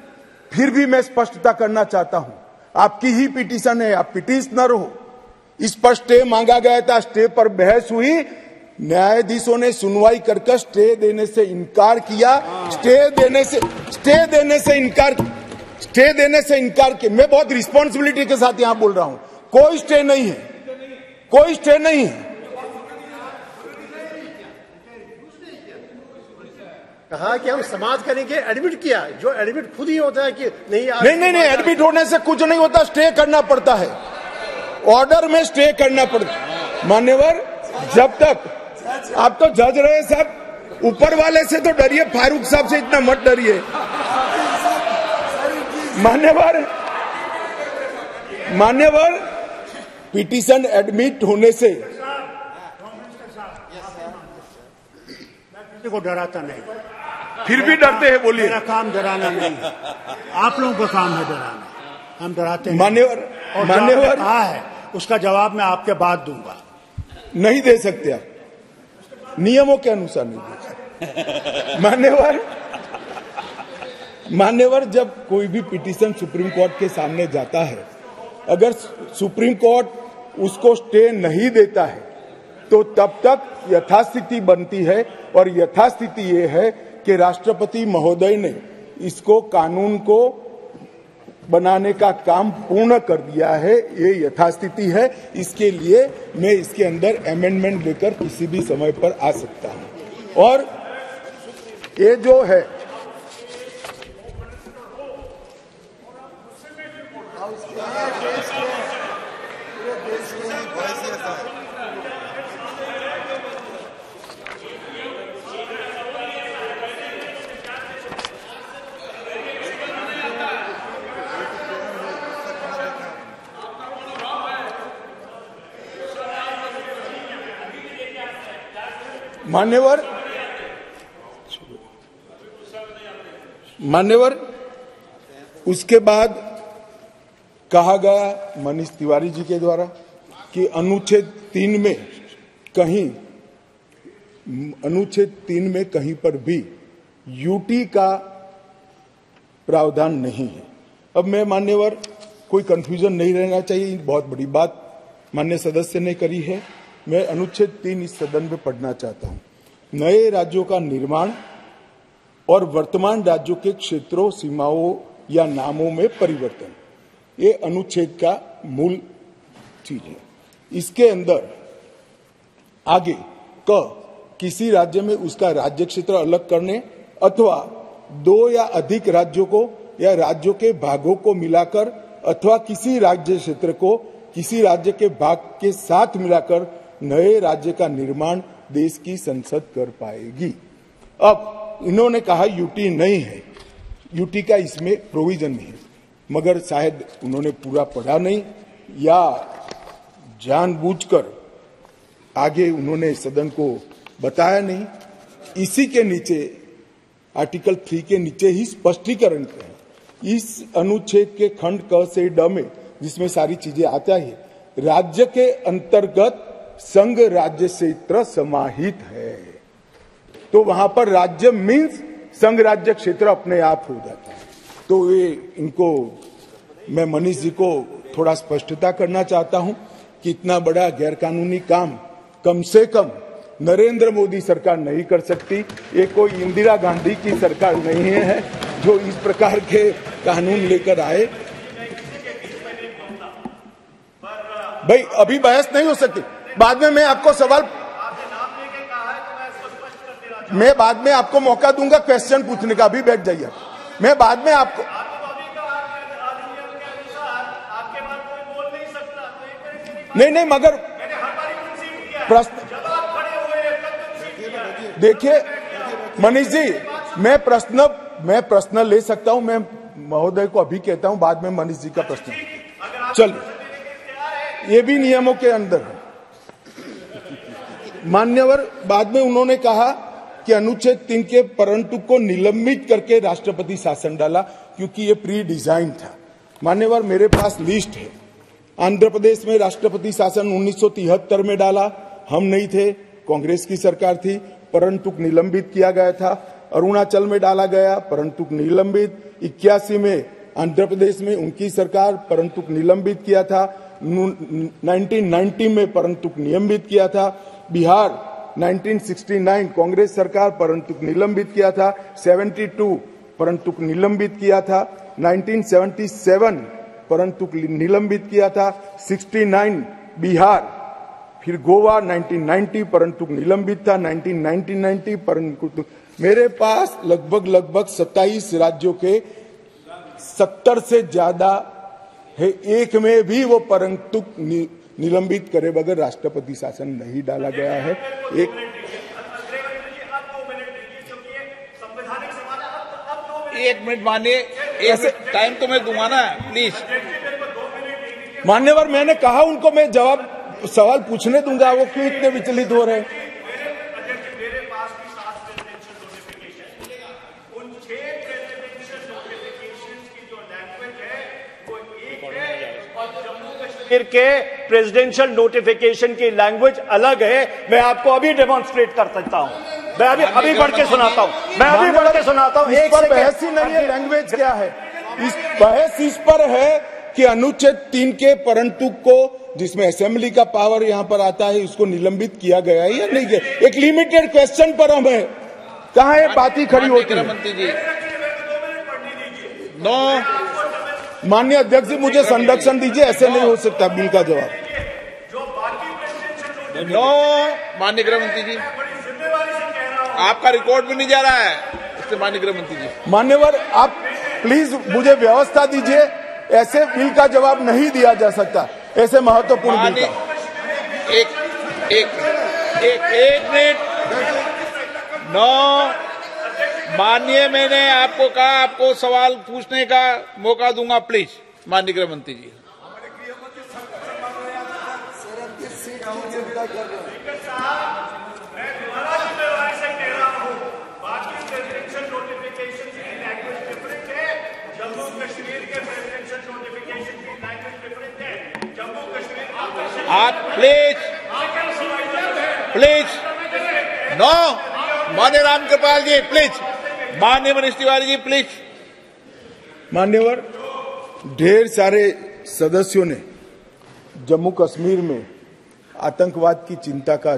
फिर भी मैं स्पष्टता करना चाहता हूँ। आपकी ही पिटीशन है, आप पिटिशनर हो इस पर स्टे मांगा गया था स्टे पर बहस हुई। न्यायाधीशों ने सुनवाई कर स्टे देने से इनकार किया। स्टे देने से स्टे देने से इनकार स्टे देने से इनकार किया। मैं बहुत रिस्पॉन्सिबिलिटी के साथ यहाँ बोल रहा हूँ। कोई स्टे नहीं है। कोई स्टे नहीं है।
कहा कि हम समाज करेंगे एडमिट किया। जो एडमिट खुद ही होता है कि नहीं आज
नहीं नहीं नहीं एडमिट होने से कुछ नहीं होता स्टे करना पड़ता है। ऑर्डर में स्टे करना पड़ता मान्यवर जब तक आप तो जज रहे साहब ऊपर वाले से तो डरिए फारूक साहब से इतना मत डरिए। मान्यवर मान्यवर पिटीशन एडमिट होने से
को डराता नहीं।
फिर भी डरते हैं बोलिए।
मेरा काम डराना नहीं। आप लोगों का काम है डराना। हम डराते हैं।
मान्यवर
और
मान्यवर।
कहा है? उसका जवाब मैं आपके बाद दूँगा।
नहीं दे सकते आप। नियमों के अनुसार नहीं दे सकते। मान्यवर मान्यवर जब कोई भी पिटीशन सुप्रीम कोर्ट के सामने जाता है अगर सुप्रीम कोर्ट उसको स्टे नहीं देता है तो तब तक यथास्थिति बनती है और यथास्थिति ये है कि राष्ट्रपति महोदय ने इसको कानून को बनाने का काम पूर्ण कर दिया है, ये यथास्थिति है। इसके लिए मैं इसके अंदर अमेंडमेंट लेकर किसी भी समय पर आ सकता हूँ। और ये जो है मान्यवर? मान्यवर? उसके बाद कहा गया मनीष तिवारी जी के द्वारा कि अनुच्छेद तीन में कहीं, अनुच्छेद तीन में कहीं पर भी यूटी का प्रावधान नहीं है। अब मैं मान्यवर, कोई कंफ्यूजन नहीं रहना चाहिए बहुत बड़ी बात मान्य सदस्य ने करी है। मैं अनुच्छेद तीन इस सदन में पढ़ना चाहता हूँ। नए राज्यों का निर्माण और वर्तमान राज्यों के क्षेत्रों, सीमाओं या नामों में परिवर्तन, ये अनुच्छेद का मूल चीज़ है। इसके अंदर आगे क, किसी राज्य में उसका राज्य क्षेत्र अलग करने अथवा दो या अधिक राज्यों को या राज्यों के भागों को मिलाकर अथवा किसी राज्य क्षेत्र को किसी राज्य के भाग के साथ मिलाकर नए राज्य का निर्माण देश की संसद कर पाएगी। अब इन्होंने कहा यूटी नहीं है। यूटी का इसमें प्रोविज़न है। मगर शायद उन्होंने पूरा पढ़ा नहीं या जानबूझकर आगे उन्होंने सदन को बताया नहीं। इसी के नीचे आर्टिकल थ्री के नीचे ही स्पष्टीकरण है। इस अनुच्छेद के खंड क से ड में जिसमें सारी चीज़ें आता है, राज्य के अंतर्गत संघ राज्य क्षेत्र समाहित है तो वहाँ पर राज्य मीन्स संघ राज्य क्षेत्र अपने आप हो जाता है तो ये इनको मैं मनीष जी को थोड़ा स्पष्टता करना चाहता हूँ कि इतना बड़ा गैरकानूनी काम कम से कम नरेंद्र मोदी सरकार नहीं कर सकती ये कोई इंदिरा गांधी की सरकार नहीं है जो इस प्रकार के कानून लेकर आए भाई अभी बहस नहीं हो सकती बाद में मैं आपको सवाल मैं बाद में आपको मौका दूँगा क्वेश्चन पूछने का अभी बैठ जाइए। मैं बाद में आपको नहीं नहीं मगर प्रश्न देखिए मनीष जी मैं प्रश्न मैं प्रश्न ले सकता हूँ मैं महोदय को अभी कहता हूँ बाद में मनीष जी का प्रश्न। चलिए। ये भी नियमों के अंदर है। मान्यवर, बाद में उन्होंने कहा कि अनुच्छेद तीन के परंतु को निलंबित करके राष्ट्रपति शासन डाला, क्योंकि ये प्री डिज़ाइन था। मान्यवर, मेरे पास लिस्ट है। आंध्र प्रदेश में राष्ट्रपति शासन उन्नीस सौ तिहत्तर में डाला। हम नहीं थे, कांग्रेस की सरकार थी, परंतु निलंबित किया गया था। अरुणाचल में डाला गया, परंतु निलंबित। इक्यासी में आंध्र प्रदेश में उनकी सरकार, परंतु निलंबित किया था। 1990 में परंतु नियमित किया था। बिहार 1969 कांग्रेस सरकार परंतु निलंबित किया था 72 परंतु निलंबित किया था 1977 परंतु निलंबित किया था 69 बिहार, फिर गोवा 1990 परंतु निलंबित था 1990 परंतु मेरे पास लगभग लगभग 27 राज्यों के 70 से ज़्यादा है, एक में भी वो परंतु निलंबित करे बगैर राष्ट्रपति शासन नहीं डाला गया है। एक
एक मिनट मानिए ऐसे टाइम तो मैं दूँगा ना प्लीज़
मान्यवर मैंने कहा उनको मैं जवाब सवाल पूछने दूँगा वो क्यों इतने विचलित हो रहे हैं?
के प्रेसिडेंशियल नोटिफिकेशन की लैंग्वेज अलग है। मैं आपको अभी डेमोन्स्ट्रेट कर सकता हूँ। मैं अभी अभी बढ़ के सुनाता हूँ। मैं अभी बढ़ के सुनाता हूँ।
एक पर बहस ही नहीं है लैंग्वेज क्या है? इस बहस इस पर है कि अनुच्छेद तीन के परंतु को जिसमें असेंबली का पावर यहाँ पर आता है उसको निलंबित किया गया है या नहीं किया एक लिमिटेड क्वेश्चन पर हम है। कहा है बात ही खड़ी होती है?
नो
माननीय अध्यक्ष जी मुझे संरक्षण दीजिए ऐसे नहीं हो सकता बिल का जवाब।
नो माननीय गृह मंत्री जी। आपका रिकॉर्ड भी नहीं जा रहा है इससे माननीय गृह मंत्री जी।
मान्यवर आप प्लीज़ मुझे व्यवस्था दीजिए ऐसे बिल का जवाब नहीं दिया जा सकता ऐसे महत्वपूर्ण बिल का।
एक एक एक एक मिनट। नो माननीय मैंने आपको कहा, आपको सवाल पूछने का मौका दूँगा प्लीज़ माननीय गृह मंत्री जी। आप प्लीज़ प्लीज़ नो मान्य राम कृपाल जी प्लीज़ मान्य मनीष तिवारी जी प्लीज़
मान्यवर, ढेर सारे सदस्यों ने जम्मू कश्मीर में आतंकवाद की चिंता का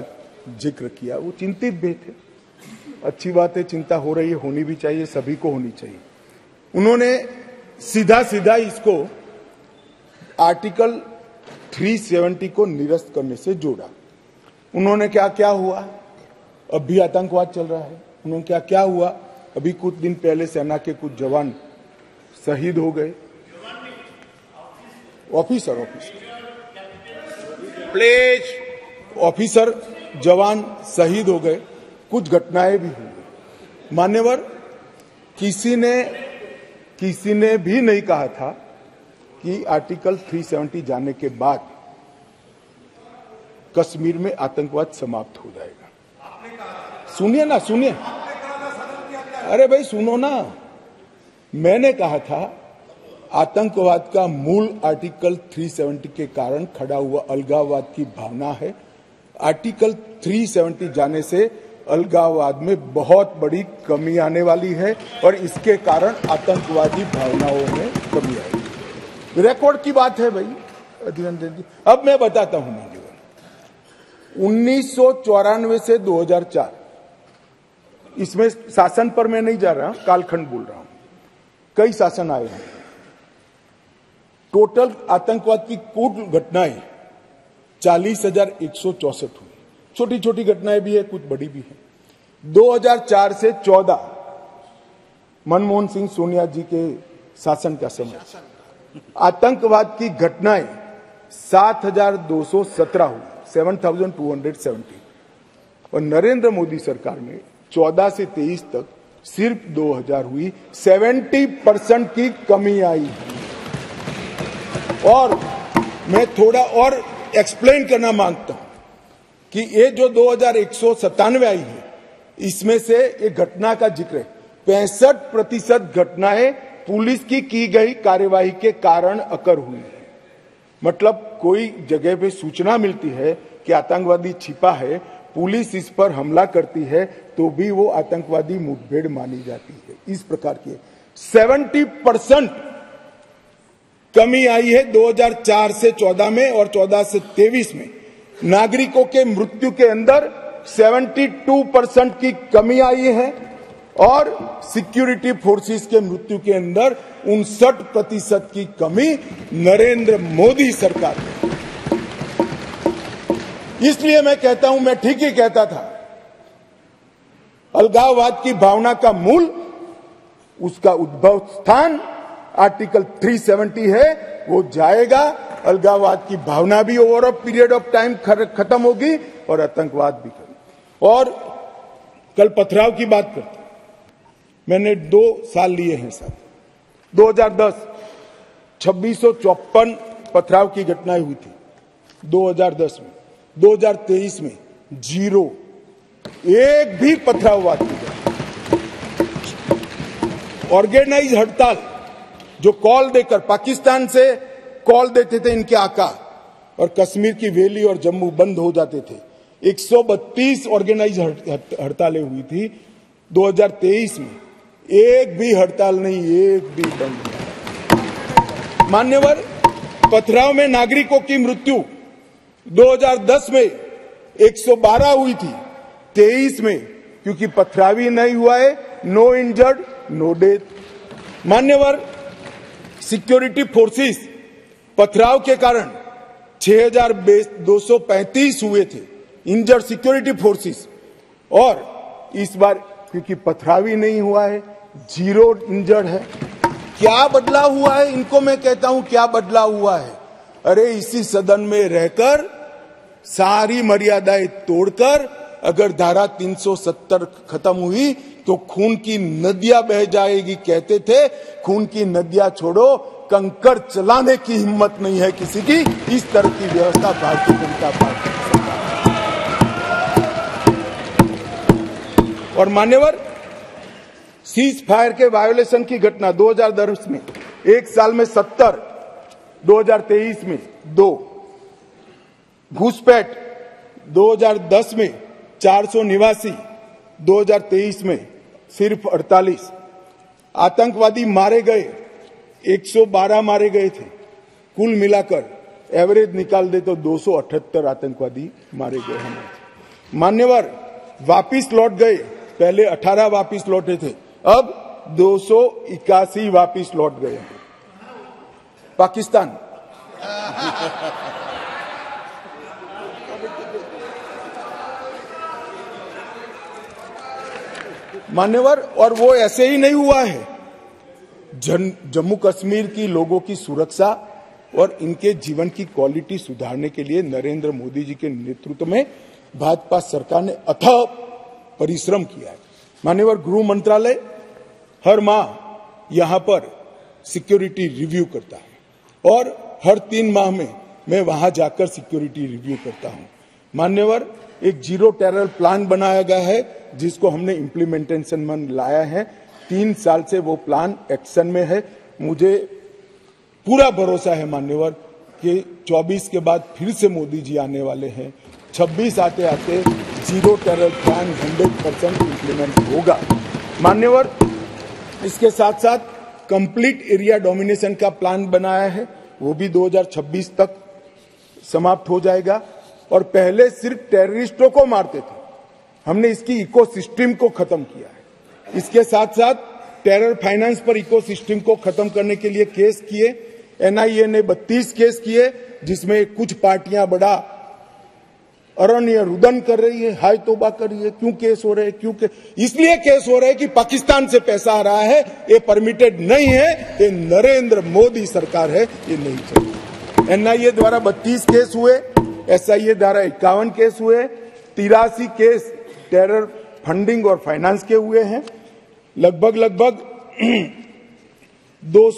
ज़िक्र किया। वो चिंतित भी थे। अच्छी बात है चिंता हो रही है, होनी भी चाहिए, सभी को होनी चाहिए। उन्होंने सीधा सीधा इसको आर्टिकल 370 को निरस्त करने से जोड़ा। उन्होंने क्या क्या हुआ? अब भी आतंकवाद चल रहा है। उन्होंने क्या क्या हुआ? अभी कुछ दिन पहले सेना के कुछ जवान शहीद हो गए। ऑफिसर ऑफिसर
प्लीज़
ऑफिसर जवान शहीद हो गए। कुछ घटनाएँ भी हुई। मान्यवर किसी ने किसी ने भी नहीं कहा था कि आर्टिकल 370 जाने के बाद कश्मीर में आतंकवाद समाप्त हो जाएगा। सुनिए ना सुनिए। अरे भाई सुनो ना। मैंने कहा था, आतंकवाद का मूल आर्टिकल 370 के कारण खड़ा हुआ अलगाववाद की भावना है। आर्टिकल 370 जाने से अलगाववाद में बहुत बड़ी कमी आने वाली है और इसके कारण आतंकवादी भावनाओं में कमी आएगी। रिकॉर्ड की बात है भाई अधीररंजन जी। अब मैं बताता हूँ मैं उन्नीस से 2004 इसमें शासन पर मैं नहीं जा रहा हूँ कालखंड बोल रहा हूँ। कई शासन आए हैं। टोटल आतंकवाद की कुल घटनाएँ चालीस हज़ार एक सौ चौसठ हुई। छोटी छोटी घटनाएँ भी है कुछ बड़ी भी है। 2004 से 14 मनमोहन सिंह सोनिया जी के शासन का समय। आतंकवाद की घटनाएँ 7,217 हुई 7,270 और नरेंद्र मोदी सरकार में 14 से 23 तक सिर्फ़ 2000 हुई। 70 परसेंट की कमी आई। और मैं थोड़ा और एक्सप्लेन करना माँगता हूँ कि ये जो दो आई है, इसमें से एक घटना का ज़िक्र है। पैंसठ प्रतिशत घटनाएँ पुलिस की की गई, कार्यवाही के कारण अकर हुई है। मतलब कोई जगह पे सूचना मिलती है कि आतंकवादी छिपा है पुलिस इस पर हमला करती है तो भी वो आतंकवादी मुठभेड़ मानी जाती है। इस प्रकार की 70 परसेंट कमी आई है 2004 से 14 में और 14 से 23 में। नागरिकों के मृत्यु के अंदर 72 परसेंट की कमी आई है और सिक्योरिटी फोर्सेस के मृत्यु के अंदर उनसठ प्रतिशत की कमी नरेंद्र मोदी सरकार में। इसलिए मैं कहता हूँ, मैं ठीक ही कहता था। अलगाववाद की भावना का मूल, उसका उद्भव स्थान, आर्टिकल 370 है, वो जाएगा। अलगाववाद की भावना भी over of period of time खत्म होगी और आतंकवाद भी खत्म। और कल पथराव की बात करते मैंने दो साल लिए हैं साहब 2010 छब्बीस पथराव की घटनाएँ हुई थी। 2010 में। 2023 में ज़ीरो। एक भी पथराववाद की ऑर्गेनाइज हड़ताल, जो कॉल देकर पाकिस्तान से कॉल देते थे इनके आका और कश्मीर की वैली और जम्मू बंद हो जाते थे। 132 ऑर्गेनाइज हड़तालें हुई थी 2023 में। एक भी हड़ताल नहीं, एक भी बंद। मान्यवर, पथराव में नागरिकों की मृत्यु। 2010 में 112 हुई थी। 23 में क्योंकि पथरावी नहीं हुआ है नो इंजर्ड नो डेथ मान्यवर सिक्योरिटी फोर्सेस पथराव के कारण 6,235 हुए थे इंजर्ड सिक्योरिटी फोर्सेस और इस बार क्योंकि पथरावी नहीं हुआ है ज़ीरो इंजर्ड है। क्या बदलाव हुआ है? इनको मैं कहता हूँ क्या बदलाव हुआ है? अरे इसी सदन में रहकर सारी मर्यादाएँ तोड़कर अगर धारा 370 खत्म हुई तो खून की नदियाँ बह जाएगी। कहते थे, खून की नदियाँ छोड़ो, कंकर चलाने की हिम्मत नहीं है किसी की। इस तरह की व्यवस्था भारतीय जनता पार्टी और मान्यवर सीज फायर के वायोलेशन की घटना 2010 में, एक साल में 70 2023 में दो। घुसपैठ 2010 में 400 निवासी 2023 में सिर्फ़ 48 आतंकवादी मारे गए 112 मारे गए थे। कुल मिलाकर एवरेज निकाल दे तो 278 आतंकवादी मारे गए हमारे मान्यवर, वापिस लौट गए। पहले 18 वापिस लौटे थे, अब दो वापिस लौट गए पाकिस्तान। मान्यवर, और वो ऐसे ही नहीं हुआ है। जम्मू कश्मीर की लोगों की सुरक्षा और इनके जीवन की क्वालिटी सुधारने के लिए नरेंद्र मोदी जी के नेतृत्व में भाजपा सरकार ने अथक परिश्रम किया है। मान्यवर, गृह मंत्रालय हर माह यहाँ पर सिक्योरिटी रिव्यू करता है और हर तीन माह में मैं वहाँ जाकर सिक्योरिटी रिव्यू करता हूँ। मान्यवर एक ज़ीरो टेरर प्लान बनाया गया है, जिसको हमने इम्प्लीमेंटेशन में लाया है। तीन साल से वो प्लान एक्शन में है। मुझे पूरा भरोसा है, मान्यवर, कि 24 के बाद फिर से मोदी जी आने वाले हैं। 26 आते आते zero terror plan 100 percent implement होगा। मान्यवर, इसके साथ साथ कंप्लीट एरिया डोमिनेशन का प्लान बनाया है। वो भी 2026 तक समाप्त हो जाएगा। और पहले सिर्फ़ टेररिस्टों को मारते थे। हमने इसकी इकोसिस्टम को खत्म किया है। इसके साथ साथ टेरर फाइनेंस पर इकोसिस्टम को खत्म करने के लिए केस किए। एनआईए ने 32 केस किए, जिसमें कुछ पार्टियाँ बड़ा अरण्य रुदन कर रही है, हाय तोबा कर रही है, क्यों केस हो रहे हैं, क्यों के इसलिए केस हो रहे हैं कि पाकिस्तान से पैसा आ रहा है, ये परमिटेड नहीं है, ये नरेंद्र मोदी सरकार है, ये नहीं चाहिए। एनआईए द्वारा 32 केस हुए एसआईए द्वारा इक्यावन केस हुए, तिरासी केस टेरर फंडिंग और फाइनेंस के हुए हैं। लगभग लगभग दो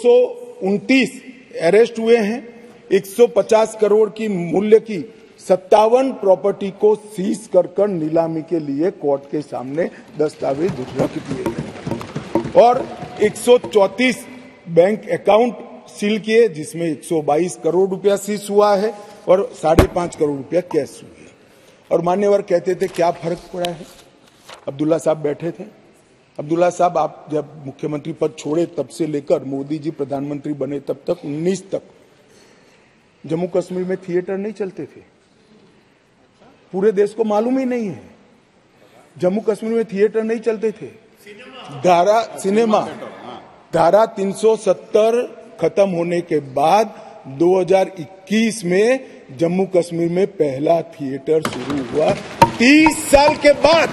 अरेस्ट हुए हैं। 150 करोड़ की मूल्य की सत्तावन प्रॉपर्टी को सीज कर कर नीलामी के लिए कोर्ट के सामने दस्तावेज़ रख दिए और 134 बैंक अकाउंट सील किए, जिसमें 122 करोड़ रुपया सीज हुआ है। और साढ़े पाँच करोड़ रुपया कैश हुई और मान्यवर कहते थे, क्या फ़र्क पड़ा है? अब्दुल्ला साहब बैठे थे। अब्दुल्ला साहब, आप जब मुख्यमंत्री पद छोड़े तब से लेकर मोदी जी प्रधानमंत्री बने तब तक 19 तक, जम्मू कश्मीर में थिएटर नहीं चलते थे। पूरे देश को मालूम ही नहीं है। जम्मू कश्मीर में थिएटर नहीं चलते थे। धारा सिनेमा, धारा 370 खत्म होने के बाद 2021 में जम्मू कश्मीर में पहला थिएटर शुरू हुआ 30 साल के बाद।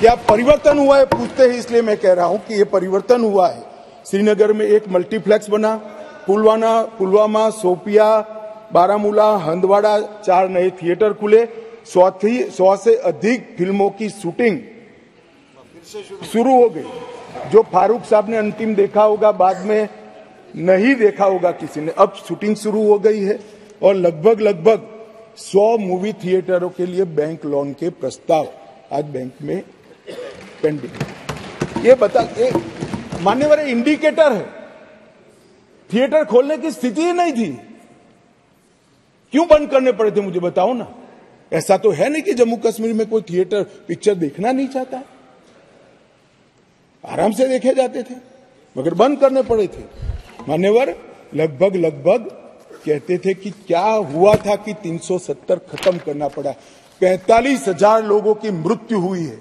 क्या परिवर्तन हुआ है? पूछते हैं, इसलिए मैं कह रहा हूँ कि ये परिवर्तन हुआ है। श्रीनगर में एक मल्टीप्लेक्स बना, पुलवाना, पुलवामा, सोपिया, बारामूला, हंदवाड़ा, चार नए थिएटर खुले सौ सौ से अधिक फ़िल्मों की शूटिंग शुरू हो गई। जो फारूक साहब ने अंतिम देखा होगा, बाद में नहीं देखा होगा किसी ने। अब शूटिंग शुरू हो गई है। और लगभग लगभग सौ मूवी थिएटरों के लिए बैंक लोन के प्रस्ताव आज बैंक में पेंडिंग ये बता, ये मान्यवर इंडिकेटर है। थिएटर खोलने की स्थिति ही नहीं थी। क्यों बंद करने पड़े थे मुझे बताओ ना। ऐसा तो है नहीं कि जम्मू कश्मीर में कोई थिएटर पिक्चर देखना नहीं चाहता। आराम से देखे जाते थे, मगर बंद करने पड़े थे। मान्यवर लगभग लगभग कहते थे कि क्या हुआ था कि 370 खत्म करना पड़ा। पैंतालीस हज़ार लोगों की मृत्यु हुई है।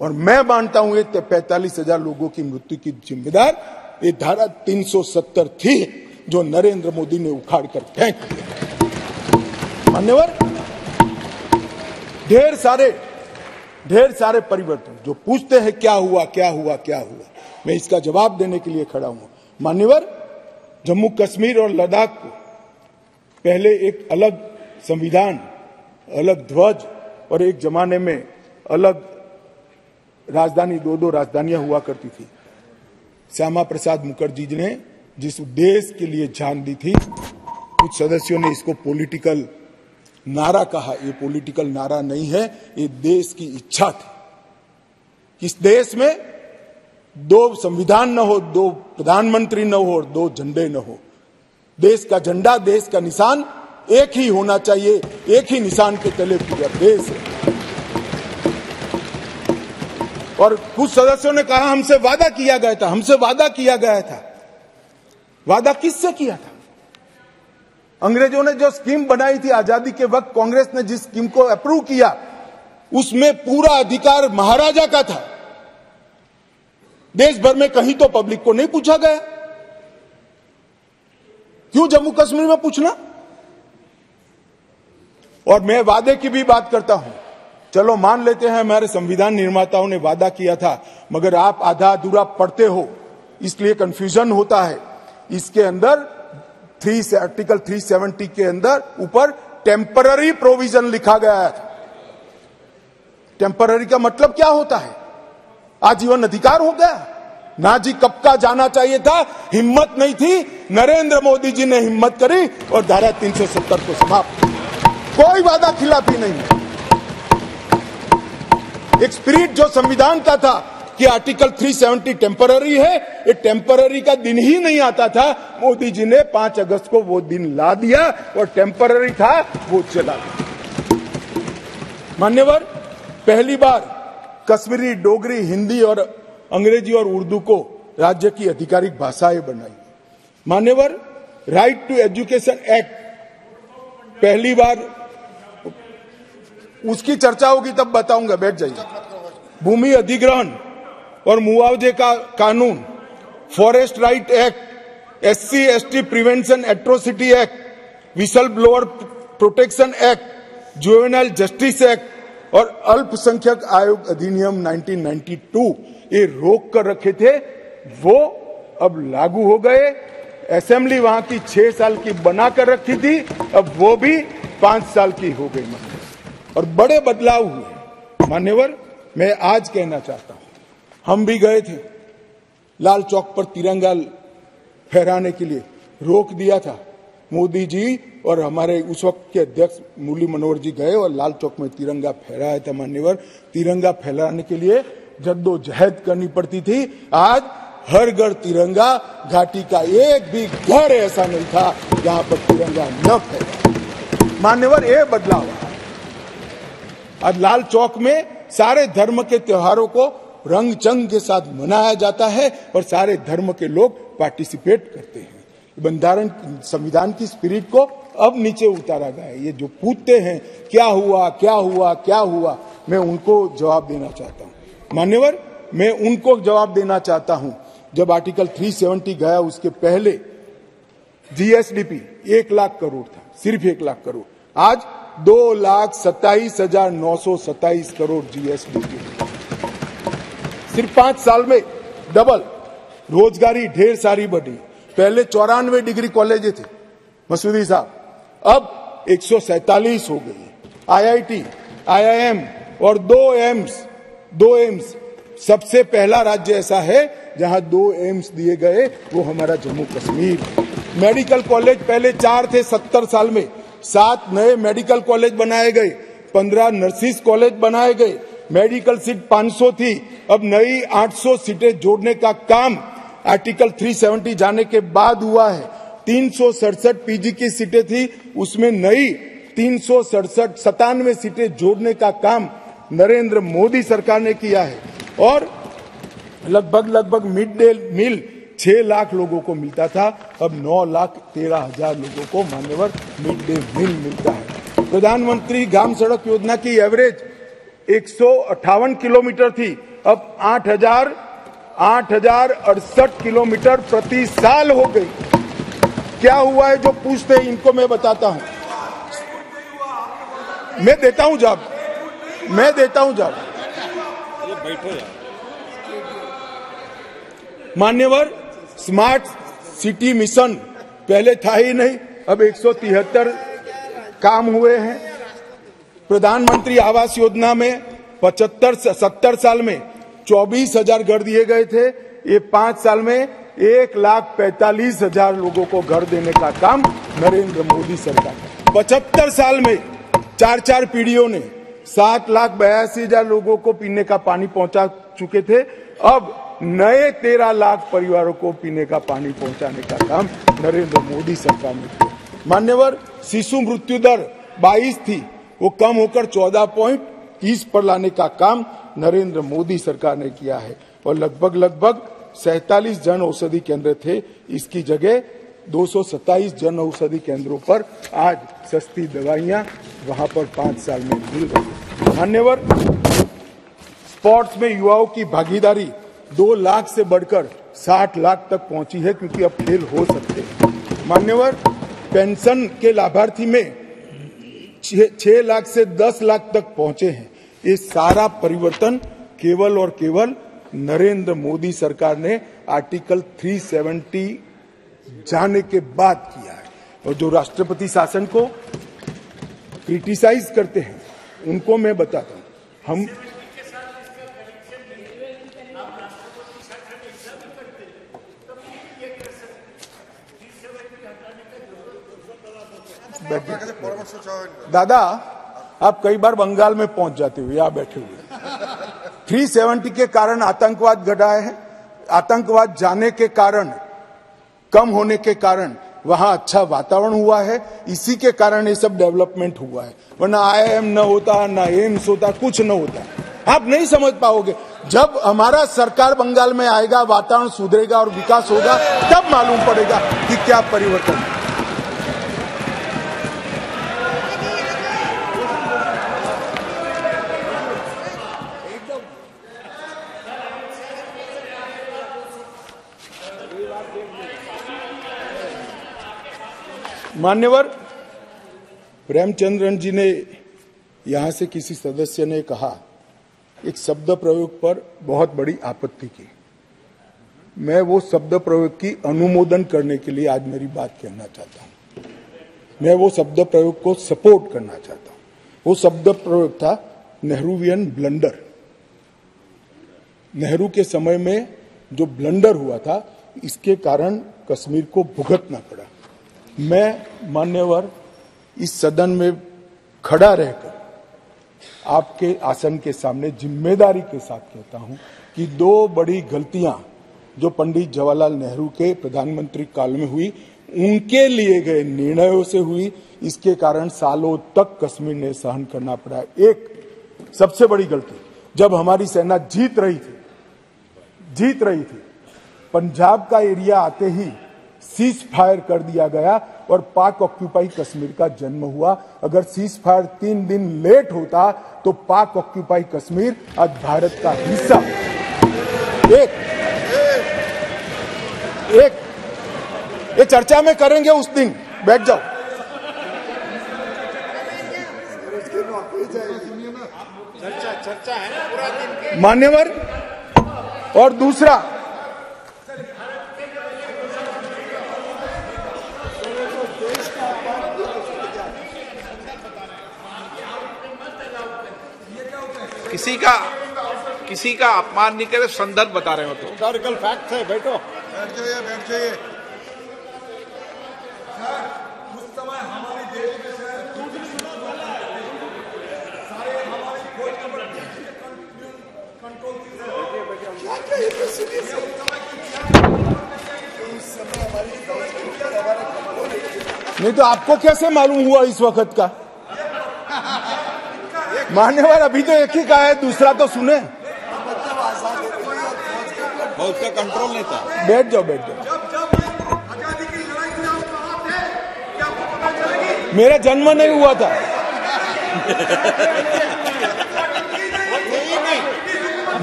और मैं मानता हूँ, ये पैंतालीस हज़ार लोगों की मृत्यु की जिम्मेदार ये धारा 370 थी जो नरेंद्र मोदी ने उखाड़ कर फेंक दिया। मान्यवर, ढेर सारे ढेर सारे परिवर्तन जो पूछते हैं क्या हुआ क्या हुआ क्या हुआ। मैं इसका जवाब देने के लिए खड़ा हूँ। मान्यवर, जम्मू कश्मीर और लद्दाख को पहले एक अलग संविधान, अलग ध्वज और एक जमाने में अलग राजधानी, दो दो राजधानियाँ हुआ करती थी। श्यामा प्रसाद मुखर्जी ने जिस उद्देश्य के लिए जान दी थी, कुछ सदस्यों ने इसको पॉलिटिकल नारा कहा। ये पॉलिटिकल नारा नहीं है, ये देश की इच्छा थी। इस देश में? दो संविधान न हो, दो प्रधानमंत्री न हो और दो झंडे न हो। देश का झंडा, देश का निशान एक ही होना चाहिए, एक ही निशान के तले पूरा देश है। और कुछ सदस्यों ने कहा, हमसे वादा किया गया था, हमसे वादा किया गया था। वादा किससे किया था? अंग्रेज़ों ने जो स्कीम बनाई थी आज़ादी के वक्त, कांग्रेस ने जिस स्कीम को अप्रूव किया, उसमें पूरा अधिकार महाराजा का था। देश भर में कहीं तो पब्लिक को नहीं पूछा गया। क्यों जम्मू कश्मीर में पूछना? और मैं वादे की भी बात करता हूँ। चलो मान लेते हैं हमारे संविधान निर्माताओं ने वादा किया था, मगर आप आधा अधूरा पढ़ते हो, इसलिए कंफ्यूजन होता है। इसके अंदर थ्री आर्टिकल 370 के अंदर ऊपर टेम्पररी प्रोविज़न लिखा गया है। टेम्पररी का मतलब क्या होता है? आजीवन अधिकार हो गया। ना जी कब का जाना चाहिए था? हिम्मत नहीं थी। नरेंद्र मोदी जी ने हिम्मत करी और धारा 370 को समाप्त। कोई वादा खिलाफी नहीं। एक स्पिरिट जो संविधान का था कि आर्टिकल 370 टेम्पररी है, ये टेम्पररी का दिन ही नहीं आता था। मोदी जी ने 5 अगस्त को वो दिन ला दिया और टेम्पररी था, वो चला गया मान्यवर, पहली बार कश्मीरी, डोगरी, हिंदी और अंग्रेज़ी और उर्दू को राज्य की आधिकारिक भाषाएँ बनाई। मान्यवर राइट टू एजुकेशन एक्ट पहली बार उसकी चर्चा होगी तब बताऊँगा, बैठ जाइए। भूमि अधिग्रहण और मुआवजे का कानून forest right act SC ST prevention atrocity act whistle blower protection act juvenile justice act और अल्पसंख्यक आयोग अधिनियम 1992 ये रोक कर रखे थे, वो अब लागू हो गए। असेंबली वहाँ की छह साल की बना कर रखी थी, अब वो भी पाँच साल की हो गई और बड़े बदलाव हुए। मान्यवर, मैं आज कहना चाहता हूँ, हम भी गए थे, लाल चौक पर तिरंगा फहराने के लिए रोक दिया था। मोदी जी और हमारे उस वक्त के अध्यक्ष मुरली मनोहर जी गए और लाल चौक में तिरंगा फहराया था मान्यवर। तिरंगा फहराने के लिए जद्दोजहद करनी पड़ती थी। आज हर घर तिरंगा, घाटी का एक भी घर ऐसा नहीं था जहाँ पर तिरंगा न फैला मान्यवर, ये बदलाव आज लाल चौक में सारे धर्म के त्योहारों को रंग चंग के साथ मनाया जाता है और सारे धर्म के लोग पार्टिसिपेट करते हैं। बंधारण संविधान की स्पिरिट को अब नीचे उतारा गया है। ये जो पूछते हैं, क्या हुआ क्या हुआ क्या हुआ, मैं उनको जवाब देना चाहता हूँ। मान्यवर, मैं उनको जवाब देना चाहता हूँ। जब आर्टिकल 370 गया, उसके पहले जीएसडीपी एक लाख करोड़ था, सिर्फ़ एक लाख करोड़। आज दो लाख सत्ताईस हज़ार नौ सौ सत्ताईस करोड़ जीएसडीपी। सिर्फ़ पाँच साल में डबल, रोजगारी ढेर सारी बढ़ी। पहले चौरानवे डिग्री कॉलेज थे, मसूदी साहब। अब एक हो गई आईआईटी आईआईएम और दो एम्स दो एम्स सबसे पहला राज्य ऐसा है जहाँ दो एम्स दिए गए, वो हमारा जम्मू कश्मीर। मेडिकल कॉलेज पहले चार थे सत्तर साल में। सात नए मेडिकल कॉलेज बनाए गए, पंद्रह नर्सिस कॉलेज बनाए गए। मेडिकल सीट 500 थी। अब नई 800 सीटें जोड़ने का काम आर्टिकल 370 जाने के बाद हुआ है। तीन सौ सड़सठ पीजी की सीटें थी। उसमें नई तीन सौ सीटें जोड़ने का काम नरेंद्र मोदी सरकार ने किया है। और लगभग लगभग मिड डे मील छह लाख लोगों को मिलता था। अब नौ लाख तेरह हज़ार लोगों को मान्यवर मिड डे मील मिलता है। प्रधानमंत्री ग्राम सड़क योजना की एवरेज एक सौ अठावन किलोमीटर थी। अब आठ हज़ार आठ हज़ार अड़सठ किलोमीटर प्रति साल हो गई। क्या हुआ है जो पूछते हैं, इनको मैं बताता हूँ। मैं देता हूँ जवाब। मैं देता हूँ जवाब। मान्यवर, स्मार्ट सिटी मिशन पहले था ही नहीं, अब 173 काम हुए हैं। प्रधानमंत्री आवास योजना में 75 सत्तर साल में चौबीस हज़ार घर दिए गए थे। ये पाँच साल में एक लाख पैतालीस हज़ार लोगों को घर देने का काम नरेंद्र मोदी सरकार पचहत्तर साल में चार चार पीढ़ियों ने सात लाख बयासी हज़ार लोगों को पीने का पानी पहुँचा चुके थे। अब नए तेरह लाख परिवारों को पीने का पानी पहुँचाने का काम नरेंद्र मोदी सरकार ने किया। मान्यवर, शिशु मृत्यु दर 22 थी। वो कम होकर 14 पॉइंट तीस पर लाने का काम नरेंद्र मोदी सरकार ने किया है। और लगभग लगभग सैतालीस जन औषधि केंद्र थे। इसकी जगह दो सौ सताइस जन औषधि केंद्रों पर आज सस्ती दवाइयाँ वहाँ पर पाँच साल में मिल रही मान्यवर, स्पोर्ट्स में युवाओं की भागीदारी दो लाख से बढ़कर साठ लाख तक पहुँची है, क्योंकि अब खेल हो सकते हैं। मान्यवर, पेंशन के लाभार्थी में छह लाख से दस लाख तक पहुँचे हैं। ये सारा परिवर्तन केवल और केवल नरेंद्र मोदी सरकार ने आर्टिकल 370 जाने के बाद किया है। और जो राष्ट्रपति शासन को क्रिटिसाइज करते हैं उनको मैं बताता हूँ। हम दादा आप कई बार बंगाल में पहुँच जाते हुए यहाँ बैठे हुए। 370 के कारण आतंकवाद घटा है। आतंकवाद जाने के कारण, कम होने के कारण वहाँ अच्छा वातावरण हुआ है। इसी के कारण ये सब डेवलपमेंट हुआ है। वरना आईएम न होता, ना एम्स होता, कुछ न होता। आप नहीं समझ पाओगे। जब हमारा सरकार बंगाल में आएगा, वातावरण सुधरेगा और विकास होगा, तब मालूम पड़ेगा कि क्या परिवर्तन। है मान्यवर, प्रेमचंद्रन जी ने यहाँ से किसी सदस्य ने कहा, एक शब्द प्रयोग पर बहुत बड़ी आपत्ति की। मैं वो शब्द प्रयोग की अनुमोदन करने के लिए आज मेरी बात कहना चाहता हूँ। मैं वो शब्द प्रयोग को सपोर्ट करना चाहता हूँ। वो शब्द प्रयोग था नेहरूवियन ब्लंडर। नेहरू के समय में जो ब्लंडर हुआ था, इसके कारण कश्मीर को भुगतना पड़ा। मैं मान्यवर इस सदन में खड़ा रहकर आपके आसन के सामने ज़िम्मेदारी के साथ कहता हूँ कि दो बड़ी गलतियाँ जो पंडित जवाहरलाल नेहरू के प्रधानमंत्री काल में हुई, उनके लिए गए निर्णयों से हुई, इसके कारण सालों तक कश्मीर ने सहन करना पड़ा। एक सबसे बड़ी गलती, जब हमारी सेना जीत रही थी, जीत रही थी, पंजाब का एरिया आते ही सीज फायर कर दिया गया और पाक ऑक्यूपाई कश्मीर का जन्म हुआ। अगर सीज फायर तीन दिन लेट होता तो पाक ऑक्यूपाई कश्मीर आज भारत का हिस्सा। एक एक, ये चर्चा में करेंगे उस दिन। बैठ जाओ। मान्यवर, और दूसरा
किसी का किसी का अपमान नहीं करे संदर्भ बता रहे हो तो।
हिस्टोरिकल फैक्ट है बैठो।
बैठ जाइए बैठ जाइए।
नहीं तो आपको कैसे मालूम हुआ इस वक्त का? मान्यवर अभी तो एक ही का है दूसरा तो सुने।
कंट्रोल नहीं था।
बैठ जाओ बैठ जाओ। मेरा जन्म नहीं हुआ था।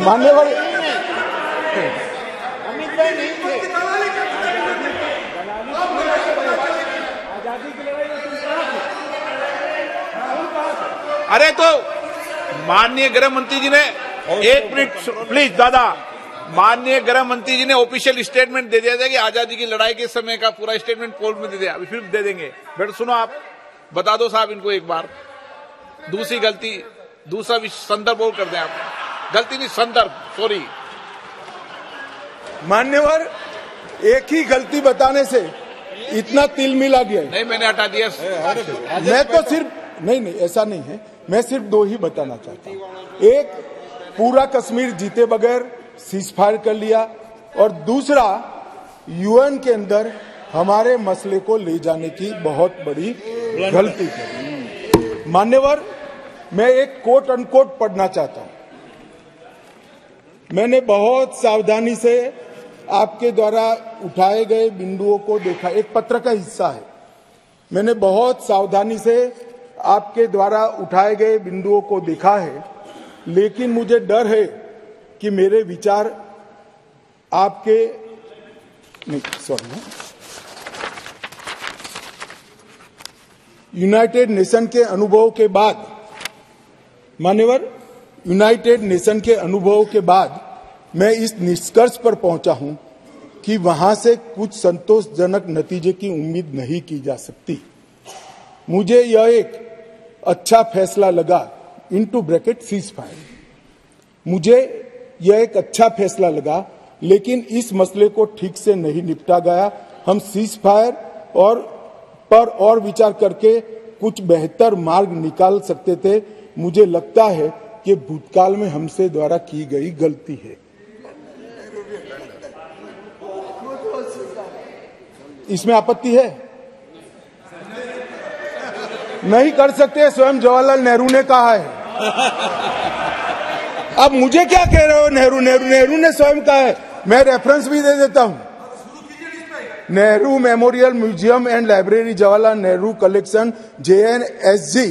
मान्यवर
अरे तो माननीय गृह मंत्री जी ने एक मिनट प्लीज़ दादा माननीय गृह मंत्री जी ने ऑफिशियल स्टेटमेंट दे दिया था कि आज़ादी की लड़ाई के समय का पूरा स्टेटमेंट कोर्ट में दे दिया। अभी फिर दे देंगे। बेटा सुनो आप बता दो साहब इनको एक बार। दूसरी गलती दूसरा भी संदर्भ और कर दें आप। गलती नहीं संदर्भ सॉरी
मान्यवर एक ही गलती बताने से इतना तिल मिला गया
नहीं मैंने हटा दिया।
मैं तो सिर्फ़ नहीं नहीं ऐसा नहीं है। मैं सिर्फ़ दो ही बताना चाहता हूँ। एक, पूरा कश्मीर जीते बगैर सीज फायर कर लिया और दूसरा यूएन के अंदर हमारे मसले को ले जाने की बहुत बड़ी गलती की मान्यवर, मैं एक कोट अनकोट पढ़ना चाहता हूँ। मैंने बहुत सावधानी से आपके द्वारा उठाए गए बिंदुओं को देखा। एक पत्र का हिस्सा है। मैंने बहुत सावधानी से आपके द्वारा उठाए गए बिंदुओं को देखा है, लेकिन मुझे डर है कि मेरे विचार आपके सॉरी यूनाइटेड नेशन के अनुभव के बाद, मान्यवर यूनाइटेड नेशन के अनुभव के बाद मैं इस निष्कर्ष पर पहुँचा हूँ कि वहाँ से कुछ संतोषजनक नतीजे की उम्मीद नहीं की जा सकती। मुझे यह एक अच्छा फैसला लगा इनटू ब्रैकेट सीज फायर मुझे यह एक अच्छा फैसला लगा, लेकिन इस मसले को ठीक से नहीं निपटा गया। हम सीज फायर और, पर और विचार करके कुछ बेहतर मार्ग निकाल सकते थे। मुझे लगता है कि भूतकाल में हमसे द्वारा की गई गलती है। इसमें आपत्ति है? नहीं कर सकते स्वयं जवाहरलाल नेहरू ने कहा है। अब मुझे क्या कह रहे हो नेहरू नेहरू नेहरू ने स्वयं कहा है। मैं रेफरेंस भी दे देता हूँ। Nehru memorial museum and library Jawaharlal Nehru collection J N S G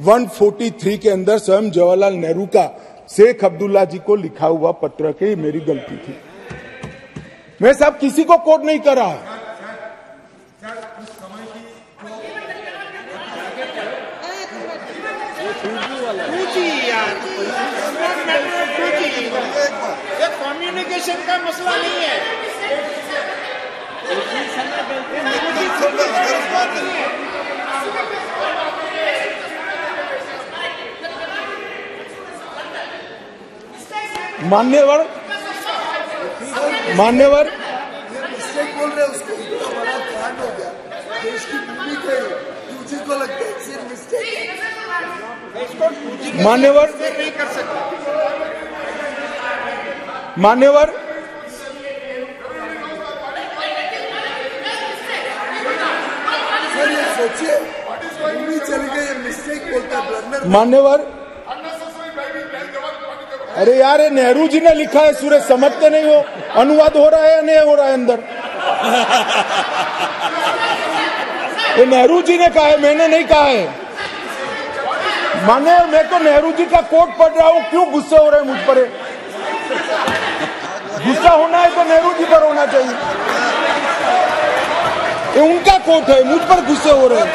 one forty three के अंदर स्वयं जवाहरलाल नेहरू का शेख अब्दुल्ला जी को लिखा हुआ पत्र के मेरी गलती थी। मैं साहब किसी को कोट नहीं कर रहा।
कम्युनिकेशन का मसला नहीं है।
मान्यवर मान्यवर।
बोल रहे उसको बड़ा कांड हो गया देश की भूमि तुझे को लगता है सिर्फ़ मिस्टेक
मान्यवर
नहीं कर सकते
मान्यवर
सर ये सोचिए भूमि चली गई ये मिस्टेक बोलता है ब्लंडर
मान्यवर? अरे यार नेहरू जी ने लिखा है, सूरज समझते नहीं हो। अनुवाद हो रहा है या नहीं हो रहा है अंदर? ये नेहरू जी ने कहा है, मैंने नहीं कहा है। माने मैं तो नेहरू जी का कोट पढ़ रहा हूँ क्यों गुस्से हो रहे हैं मुझ पर? ये? गुस्सा होना है तो नेहरू जी पर होना चाहिए। ये उनका कोट है मुझ पर गुस्से हो रहे हैं।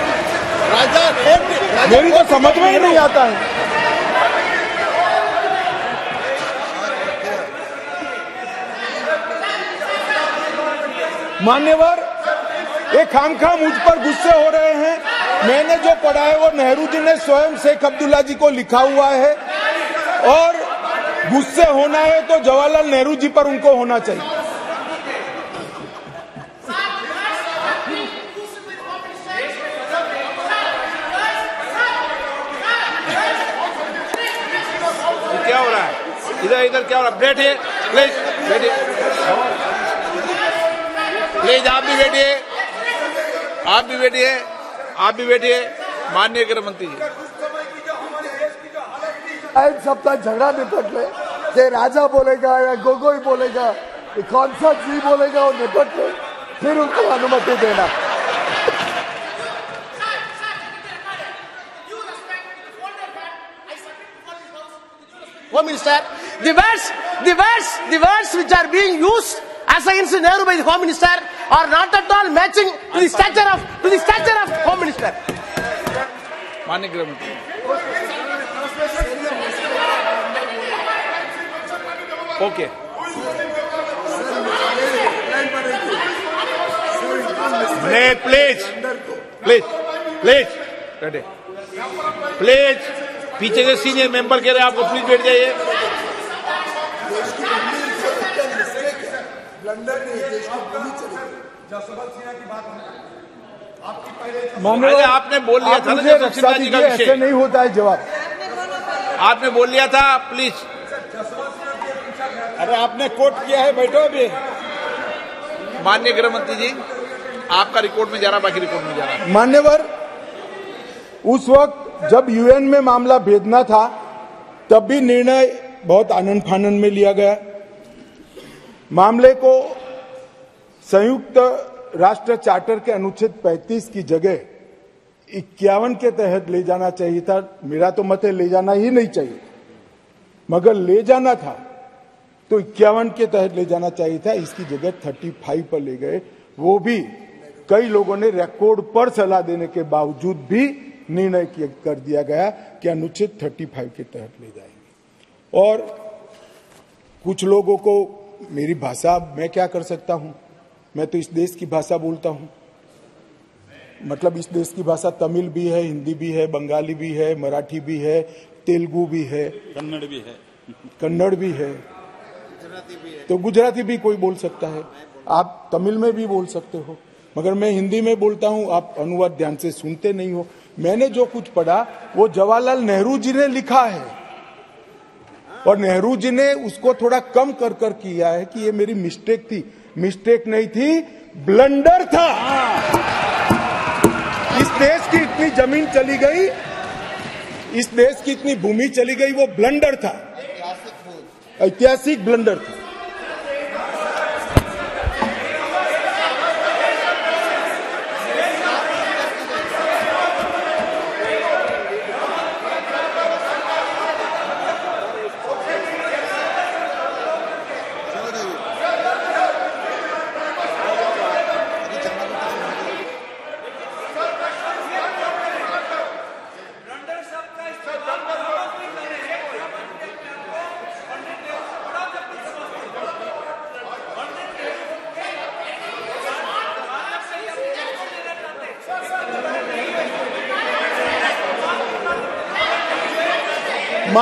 राजा
मेरी तो समझ में ही नहीं आता है। मान्यवर ये खामखा मुझ पर गुस्से हो रहे हैं। मैंने जो पढ़ा है वो नेहरू जी ने स्वयं शेख अब्दुल्ला जी को लिखा हुआ है। और गुस्से होना है तो जवाहरलाल नेहरू जी पर उनको होना चाहिए।
क्या हो रहा है? इधर इधर क्या हो रहा है? बैठिए प्लीज़ बैठिए। प्लीज़ आप भी बैठिए। आप भी बैठिए, आप भी बैठिए। माननीय गृह मंत्री जी।
एक सप्ताह झगड़ा निपट ले कि राजा बोलेगा या गोगोई बोलेगा कौन सा जी बोलेगा वो निपट ले फिर उनको अनुमति देना
Home Minister,
the words, the words, the words which are being used as against Nehru by the Home Minister are not at all matching to the stature of to the stature of Home Minister.
माननीय गृह मंत्री okay please please please please बैठे please पीछे से senior member कह रहे हैं आपको प्लीज़ बैठ जाइए।
की
अरे आपने बोल लिया था ना जी का
नहीं होता है जवाब।
आपने बोल लिया था प्लीज़
अरे आपने कोट किया है बैठो अभी।
माननीय गृह मंत्री जी आपका रिकॉर्ड में जा रहा बाकी रिकॉर्ड में जा रहा
मान्यवर उस वक्त जब यूएन में मामला भेजना था तब भी निर्णय बहुत आनंद फानंद में लिया गया। मामले को संयुक्त राष्ट्र चार्टर के अनुच्छेद 35 की जगह इक्यावन के तहत ले जाना चाहिए था। मेरा तो मत है ले जाना ही नहीं चाहिए। मगर ले जाना था। तो इक्यावन के तहत ले जाना चाहिए था इसकी जगह 35 पर ले गए। वो भी कई लोगों ने रिकॉर्ड पर सलाह देने के बावजूद भी निर्णय कर दिया गया कि अनुच्छेद 35 के तहत ले जाएँगे। और कुछ लोगों को मेरी भाषा मैं क्या कर सकता हूँ? मैं तो इस देश की भाषा बोलता हूँ। मतलब इस देश की भाषा तमिल भी है हिंदी भी है बंगाली भी है मराठी भी है तेलुगु भी है।
कन्नड़ भी है।
कन्नड़ भी है। तो गुजराती भी कोई बोल सकता है। आप तमिल में भी बोल सकते हो मगर मैं हिंदी में बोलता हूँ आप अनुवाद ध्यान से सुनते नहीं हो। मैंने जो कुछ पढ़ा वो जवाहरलाल नेहरू जी ने लिखा है। और नेहरू जी ने उसको थोड़ा कम कर कर किया है कि ये मेरी मिस्टेक थी। मिस्टेक नहीं थी ब्लंडर था। इस देश की इतनी ज़मीन चली गई इस देश की इतनी भूमि चली गई वो ब्लंडर था। ऐतिहासिक ब्लंडर था।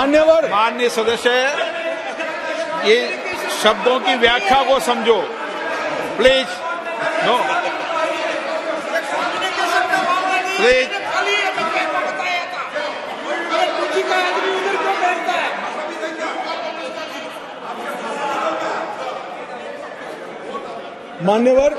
मान्यवर।
माननीय सदस्य ये शब्दों की व्याख्या को समझो। प्लीज़ नो प्लीज़
मान्यवर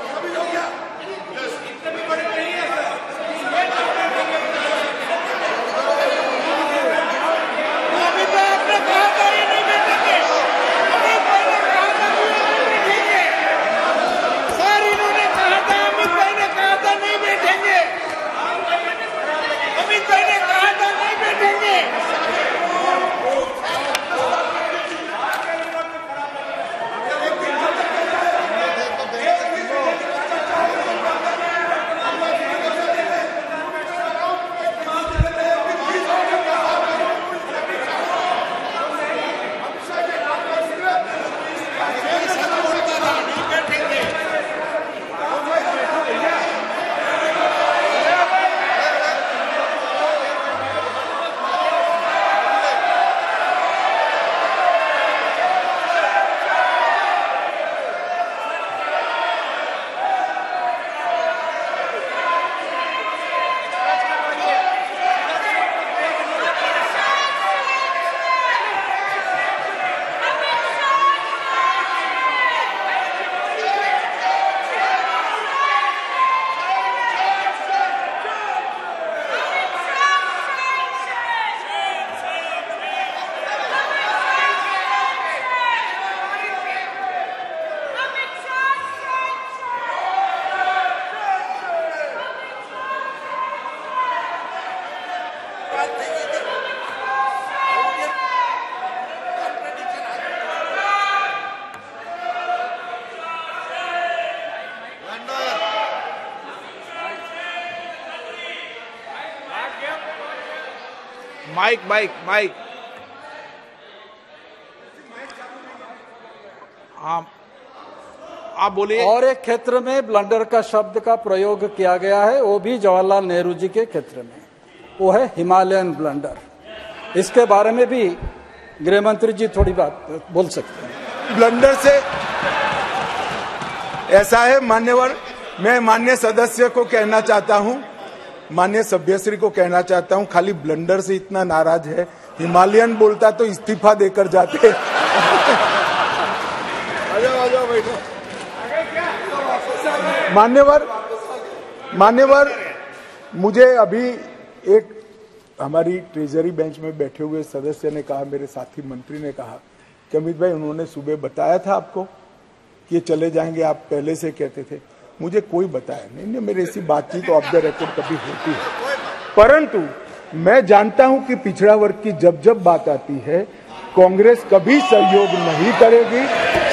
माइक माइक माइक हाँ। आप बोलिए।
और एक क्षेत्र में ब्लंडर का शब्द का प्रयोग किया गया है वो भी जवाहरलाल नेहरू जी के क्षेत्र में। वो है हिमालयन ब्लंडर। इसके बारे में भी गृह मंत्री जी थोड़ी बात बोल सकते हैं।
ब्लंडर से ऐसा है मान्यवर मैं मान्य सदस्य को कहना चाहता हूँ मान्य सभ्यश्री को कहना चाहता हूँ, खाली ब्लंडर से इतना नाराज़ है। हिमालयन बोलता तो इस्तीफा देकर जाते। मान्यवर मान्यवर, मुझे अभी एक हमारी ट्रेजरी बेंच में बैठे हुए सदस्य ने कहा, मेरे साथी मंत्री ने कहा कि अमित भाई, उन्होंने सुबह बताया था आपको कि चले जाएँगे, आप पहले से कहते थे। मुझे कोई बताया नहीं। नहीं मेरी ऐसी बातचीत ऑफ़ द रिकॉर्ड कभी होती है। परंतु मैं जानता हूँ कि पिछड़ा वर्ग की जब जब बात आती है कांग्रेस कभी सहयोग नहीं करेगी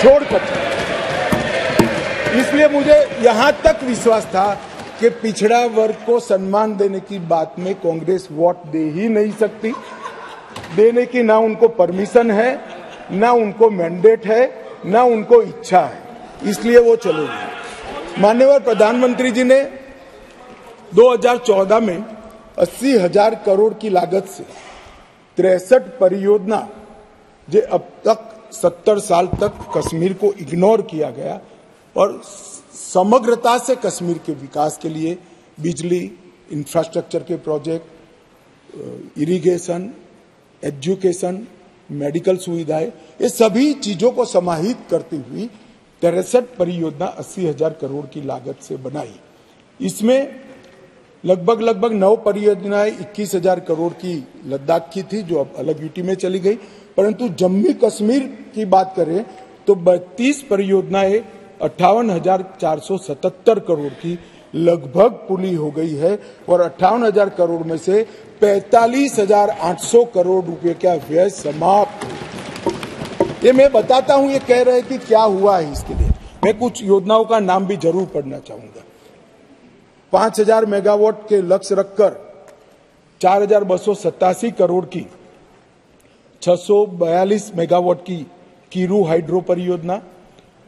छोड़ कर इसलिए मुझे यहाँ तक विश्वास था कि पिछड़ा वर्ग को सम्मान देने की बात में कांग्रेस वोट दे ही नहीं सकती। देने की ना उनको परमिशन है ना उनको मैंडेट है ना उनको इच्छा है। इसलिए वो चलेगी मान्यवर प्रधानमंत्री जी ने 2014 में अस्सी हज़ार करोड़ की लागत से तिरसठ परियोजना जो अब तक 70 साल तक कश्मीर को इग्नोर किया गया और समग्रता से कश्मीर के विकास के लिए बिजली, इंफ्रास्ट्रक्चर के प्रोजेक्ट इरिगेशन, एजुकेशन, मेडिकल सुविधाएँ, ये सभी चीज़ों को समाहित करती हुई तिरसठ परियोजना अस्सी हज़ार करोड़ की लागत से बनाई। इसमें लगभग लगभग नौ परियोजनाएँ इक्कीस हज़ार करोड़ की लद्दाख की थी, जो अब अलग यूटी में चली गई। परंतु जम्मू कश्मीर की बात करें तो बत्तीस परियोजनाएँ अट्ठावन हज़ार चार सौ सतहत्तर करोड़ की लगभग पूरी हो गई है और अट्ठावन हज़ार करोड़ में से पैतालीस हज़ार आठ सौ करोड़ रुपए का व्यय समाप्त ये मैं बताता हूँ, ये कह रहे कि क्या हुआ है इसके लिए। मैं कुछ योजनाओं का नाम भी ज़रूर पढ़ना चाहूँगा। पाँच हज़ार मेगावाट के लक्ष्य रखकर चार हज़ार बसो सत्तासी करोड़ की 642 मेगावाट की कीरू हाइड्रो परियोजना,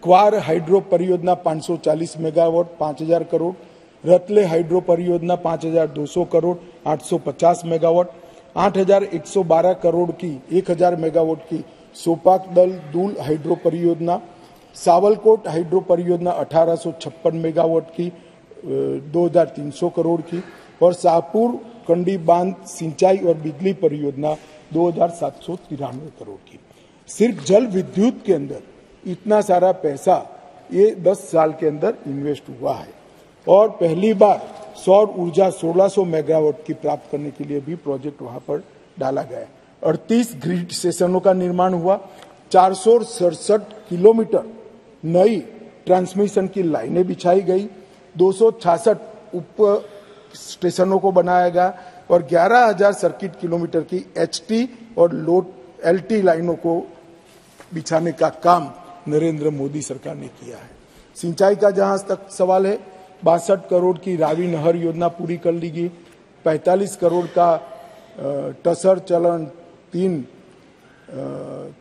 क्वार हाइड्रो परियोजना 540 मेगावाट 5000 करोड़, रतले हाइड्रो परियोजना 5200 करोड़ 850 मेगावाट 8112 करोड़ की 1000 मेगावाट की सोपाक दल दूल हाइड्रो परियोजना, सावलकोट हाइड्रो परियोजना अठारह मेगावाट की दो हज़ार तीन सौ करोड़ की और शाहपुर कंडी बाँध सिंचाई और बिजली परियोजना दो हज़ार सात सौ तिरानवे करोड़ की। सिर्फ़ जल विद्युत के अंदर इतना सारा पैसा ये 10 साल के अंदर इन्वेस्ट हुआ है और पहली बार सौर ऊर्जा 1600 मेगावाट की प्राप्त करने के लिए भी प्रोजेक्ट वहाँ पर डाला गया अड़तीस ग्रिड स्टेशनों का निर्माण हुआ, चार सौ सड़सठ किलोमीटर नई ट्रांसमिशन की लाइनें बिछाई गई, दो उप स्टेशनों को बनाया गया और 11000 सर्किट किलोमीटर की एचटी और लोड एलटी लाइनों को बिछाने का काम नरेंद्र मोदी सरकार ने किया है। सिंचाई का जहाँ तक सवाल है, बासठ करोड़ की रावी नहर योजना पूरी कर ली गई, पैंतालीस करोड़ का टसर चलन तीन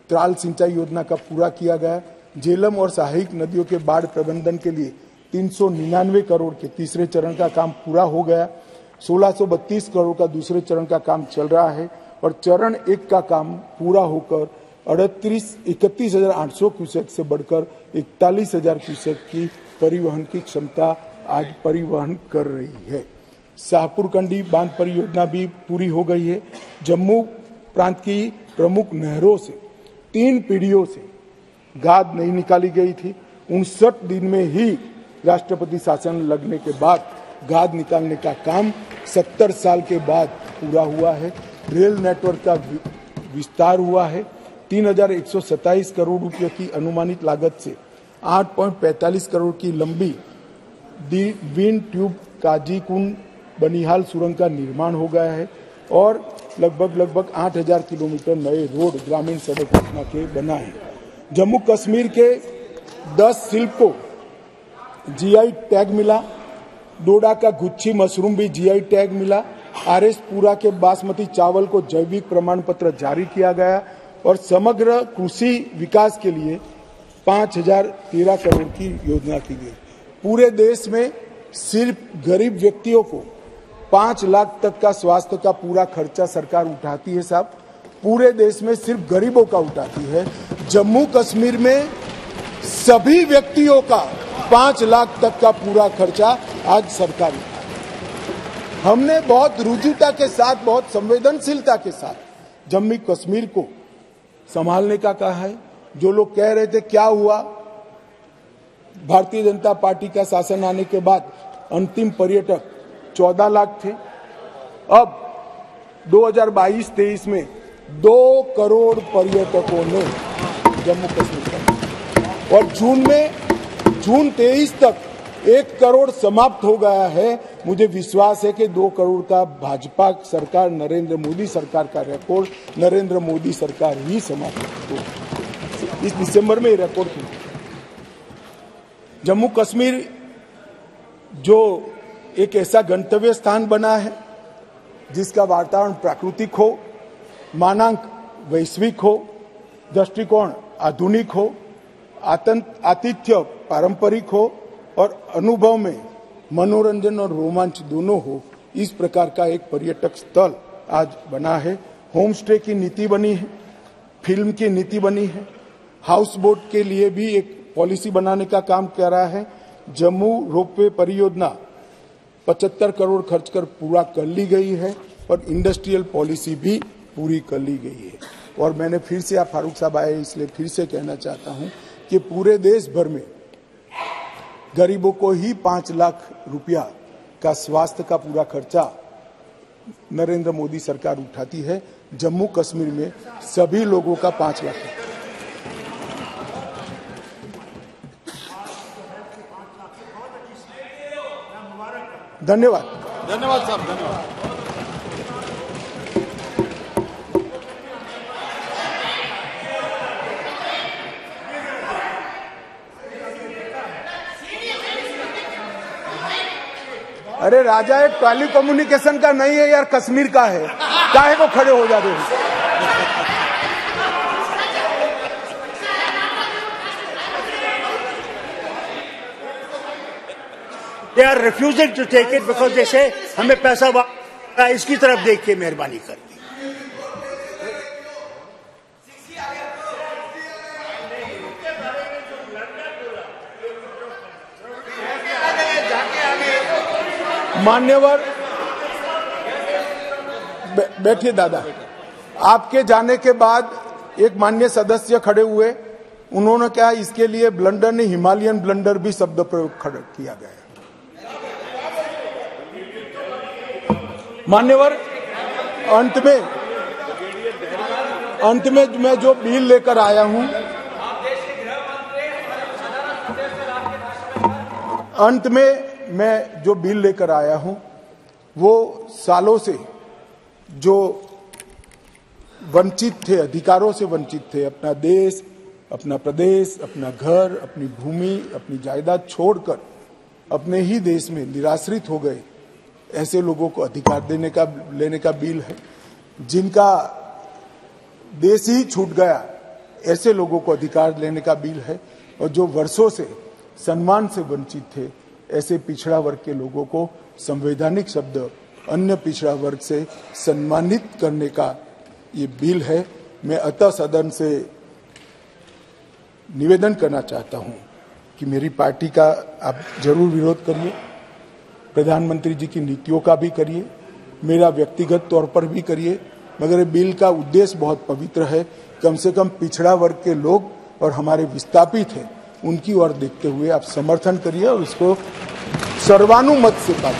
त्राल सिंचाई योजना का पूरा किया गया। झेलम और सहायक नदियों के बाढ़ प्रबंधन के लिए तीन सौ निन्यानवे करोड़ के तीसरे चरण का काम पूरा हो गया। 1632 करोड़ का दूसरे चरण का काम चल रहा है और चरण एक का काम पूरा होकर अड़तीस, इकतीस हज़ार आठ सौ क्यूसेक से बढ़कर इकतालीस हज़ार क्यूसेक की परिवहन की क्षमता आज परिवहन कर रही है। शाहपुर कंडी बाँध परियोजना भी पूरी हो गई है। जम्मू प्रांत की प्रमुख नहरों से, तीन पीढ़ियों से गाद नहीं निकाली गई थी। उनसठ दिन में ही राष्ट्रपति शासन लगने के बाद गाद निकालने का काम 70 साल के बाद पूरा हुआ है। रेल नेटवर्क का विस्तार हुआ है। तीन हज़ार एक सौ सत्ताईस करोड़ रुपये की अनुमानित लागत से 8.45 करोड़ की लंबी दी विन ट्यूब काजीकुंड बनिहाल सुरंग का निर्माण हो गया है। और लगभग लगभग 8000 किलोमीटर नए रोड ग्रामीण सड़क योजना के बना है। जम्मू कश्मीर के 10 शिल्प को जीआई टैग मिला। डोडा का गुच्छी मशरूम भी जीआई टैग मिला। आर एस पूरा के बासमती चावल को जैविक प्रमाण पत्र जारी किया गया और समग्र कृषि विकास के लिए पाँच हज़ार तेरह करोड़ की योजना की गई। पूरे देश में सिर्फ़ गरीब व्यक्तियों को पाँच लाख तक का स्वास्थ्य का पूरा खर्चा सरकार उठाती है साहब। पूरे देश में सिर्फ़ गरीबों का उठाती है। जम्मू कश्मीर में सभी व्यक्तियों का पाँच लाख तक का पूरा खर्चा आज सरकार हमने बहुत रुजुता के साथ, बहुत संवेदनशीलता के साथ जम्मू कश्मीर को संभालने का कहा है। जो लोग कह रहे थे, क्या हुआ? भारतीय जनता पार्टी का शासन आने के बाद अंतिम पर्यटक 14 लाख थे। अब 2022-23 में दो करोड़ पर्यटकों ने जम्मू कश्मीर का और जून में, जून 23 तक एक करोड़ समाप्त हो गया है। मुझे विश्वास है कि दो करोड़ का भाजपा सरकार, नरेंद्र मोदी सरकार का रिकॉर्ड नरेंद्र मोदी सरकार ही समाप्त हो इस दिसंबर में रिकॉर्ड जम्मू कश्मीर जो एक ऐसा गंतव्य स्थान बना है, जिसका वातावरण प्राकृतिक हो, मानांक वैश्विक हो, दृष्टिकोण आधुनिक हो आतिथ्य पारंपरिक हो, और अनुभव में मनोरंजन और रोमांच दोनों हो, इस प्रकार का एक पर्यटक स्थल आज बना है। होम स्टे की नीति बनी है, फ़िल्म की नीति बनी है, हाउस बोट के लिए भी एक पॉलिसी बनाने का काम कर रहा है। जम्मू रोपवे परियोजना 75 करोड़ खर्च कर पूरा कर ली गई है और इंडस्ट्रियल पॉलिसी भी पूरी कर ली गई है। और मैंने फिर से, आप फारूक साहब आए, इसलिए फिर से कहना चाहता हूँ कि पूरे देश भर में गरीबों को ही पाँच लाख रुपया का स्वास्थ्य का पूरा खर्चा नरेंद्र मोदी सरकार उठाती है। जम्मू कश्मीर में सभी लोगों का पाँच लाख धन्यवाद।
धन्यवाद साहब धन्यवाद।
अरे राजा एक टेली कम्युनिकेशन का नहीं है यार कश्मीर का है। काहे को खड़े हो जाते हो?
They are refusing to take it because जैसे हमें पैसा इसकी तरफ़ देख के मेहरबानी कर
मान्यवर बैठिए दादा। आपके जाने के बाद एक मान्य सदस्य खड़े हुए। उन्होंने कहा, इसके लिए ब्लंडर ने हिमालयन ब्लंडर भी शब्द प्रयोग किया गया मान्यवर, अंत में अंत में मैं जो बिल लेकर आया हूँ, अंत में मैं जो बिल लेकर आया हूँ, वो सालों से जो वंचित थे, अधिकारों से वंचित थे, अपना देश, अपना प्रदेश, अपना घर, अपनी भूमि, अपनी जायदाद छोड़कर अपने ही देश में निराश्रित हो गए। ऐसे लोगों को अधिकार देने का, लेने का बिल है, जिनका देश ही छूट गया, ऐसे लोगों को अधिकार लेने का बिल है, और जो वर्षों से सम्मान से वंचित थे, ऐसे पिछड़ा वर्ग के लोगों को संवैधानिक शब्द अन्य पिछड़ा वर्ग से सम्मानित करने का ये बिल है। मैं अतः सदन से निवेदन करना चाहता हूँ कि मेरी पार्टी का आप ज़रूर विरोध करिए। प्रधानमंत्री जी की नीतियों का भी करिए, मेरा व्यक्तिगत तौर पर भी करिए, मगर बिल का उद्देश्य बहुत पवित्र है। कम से कम पिछड़ा वर्ग के लोग और हमारे विस्थापित हैं, उनकी ओर देखते हुए आप समर्थन करिए और उसको सर्वानुमत से पास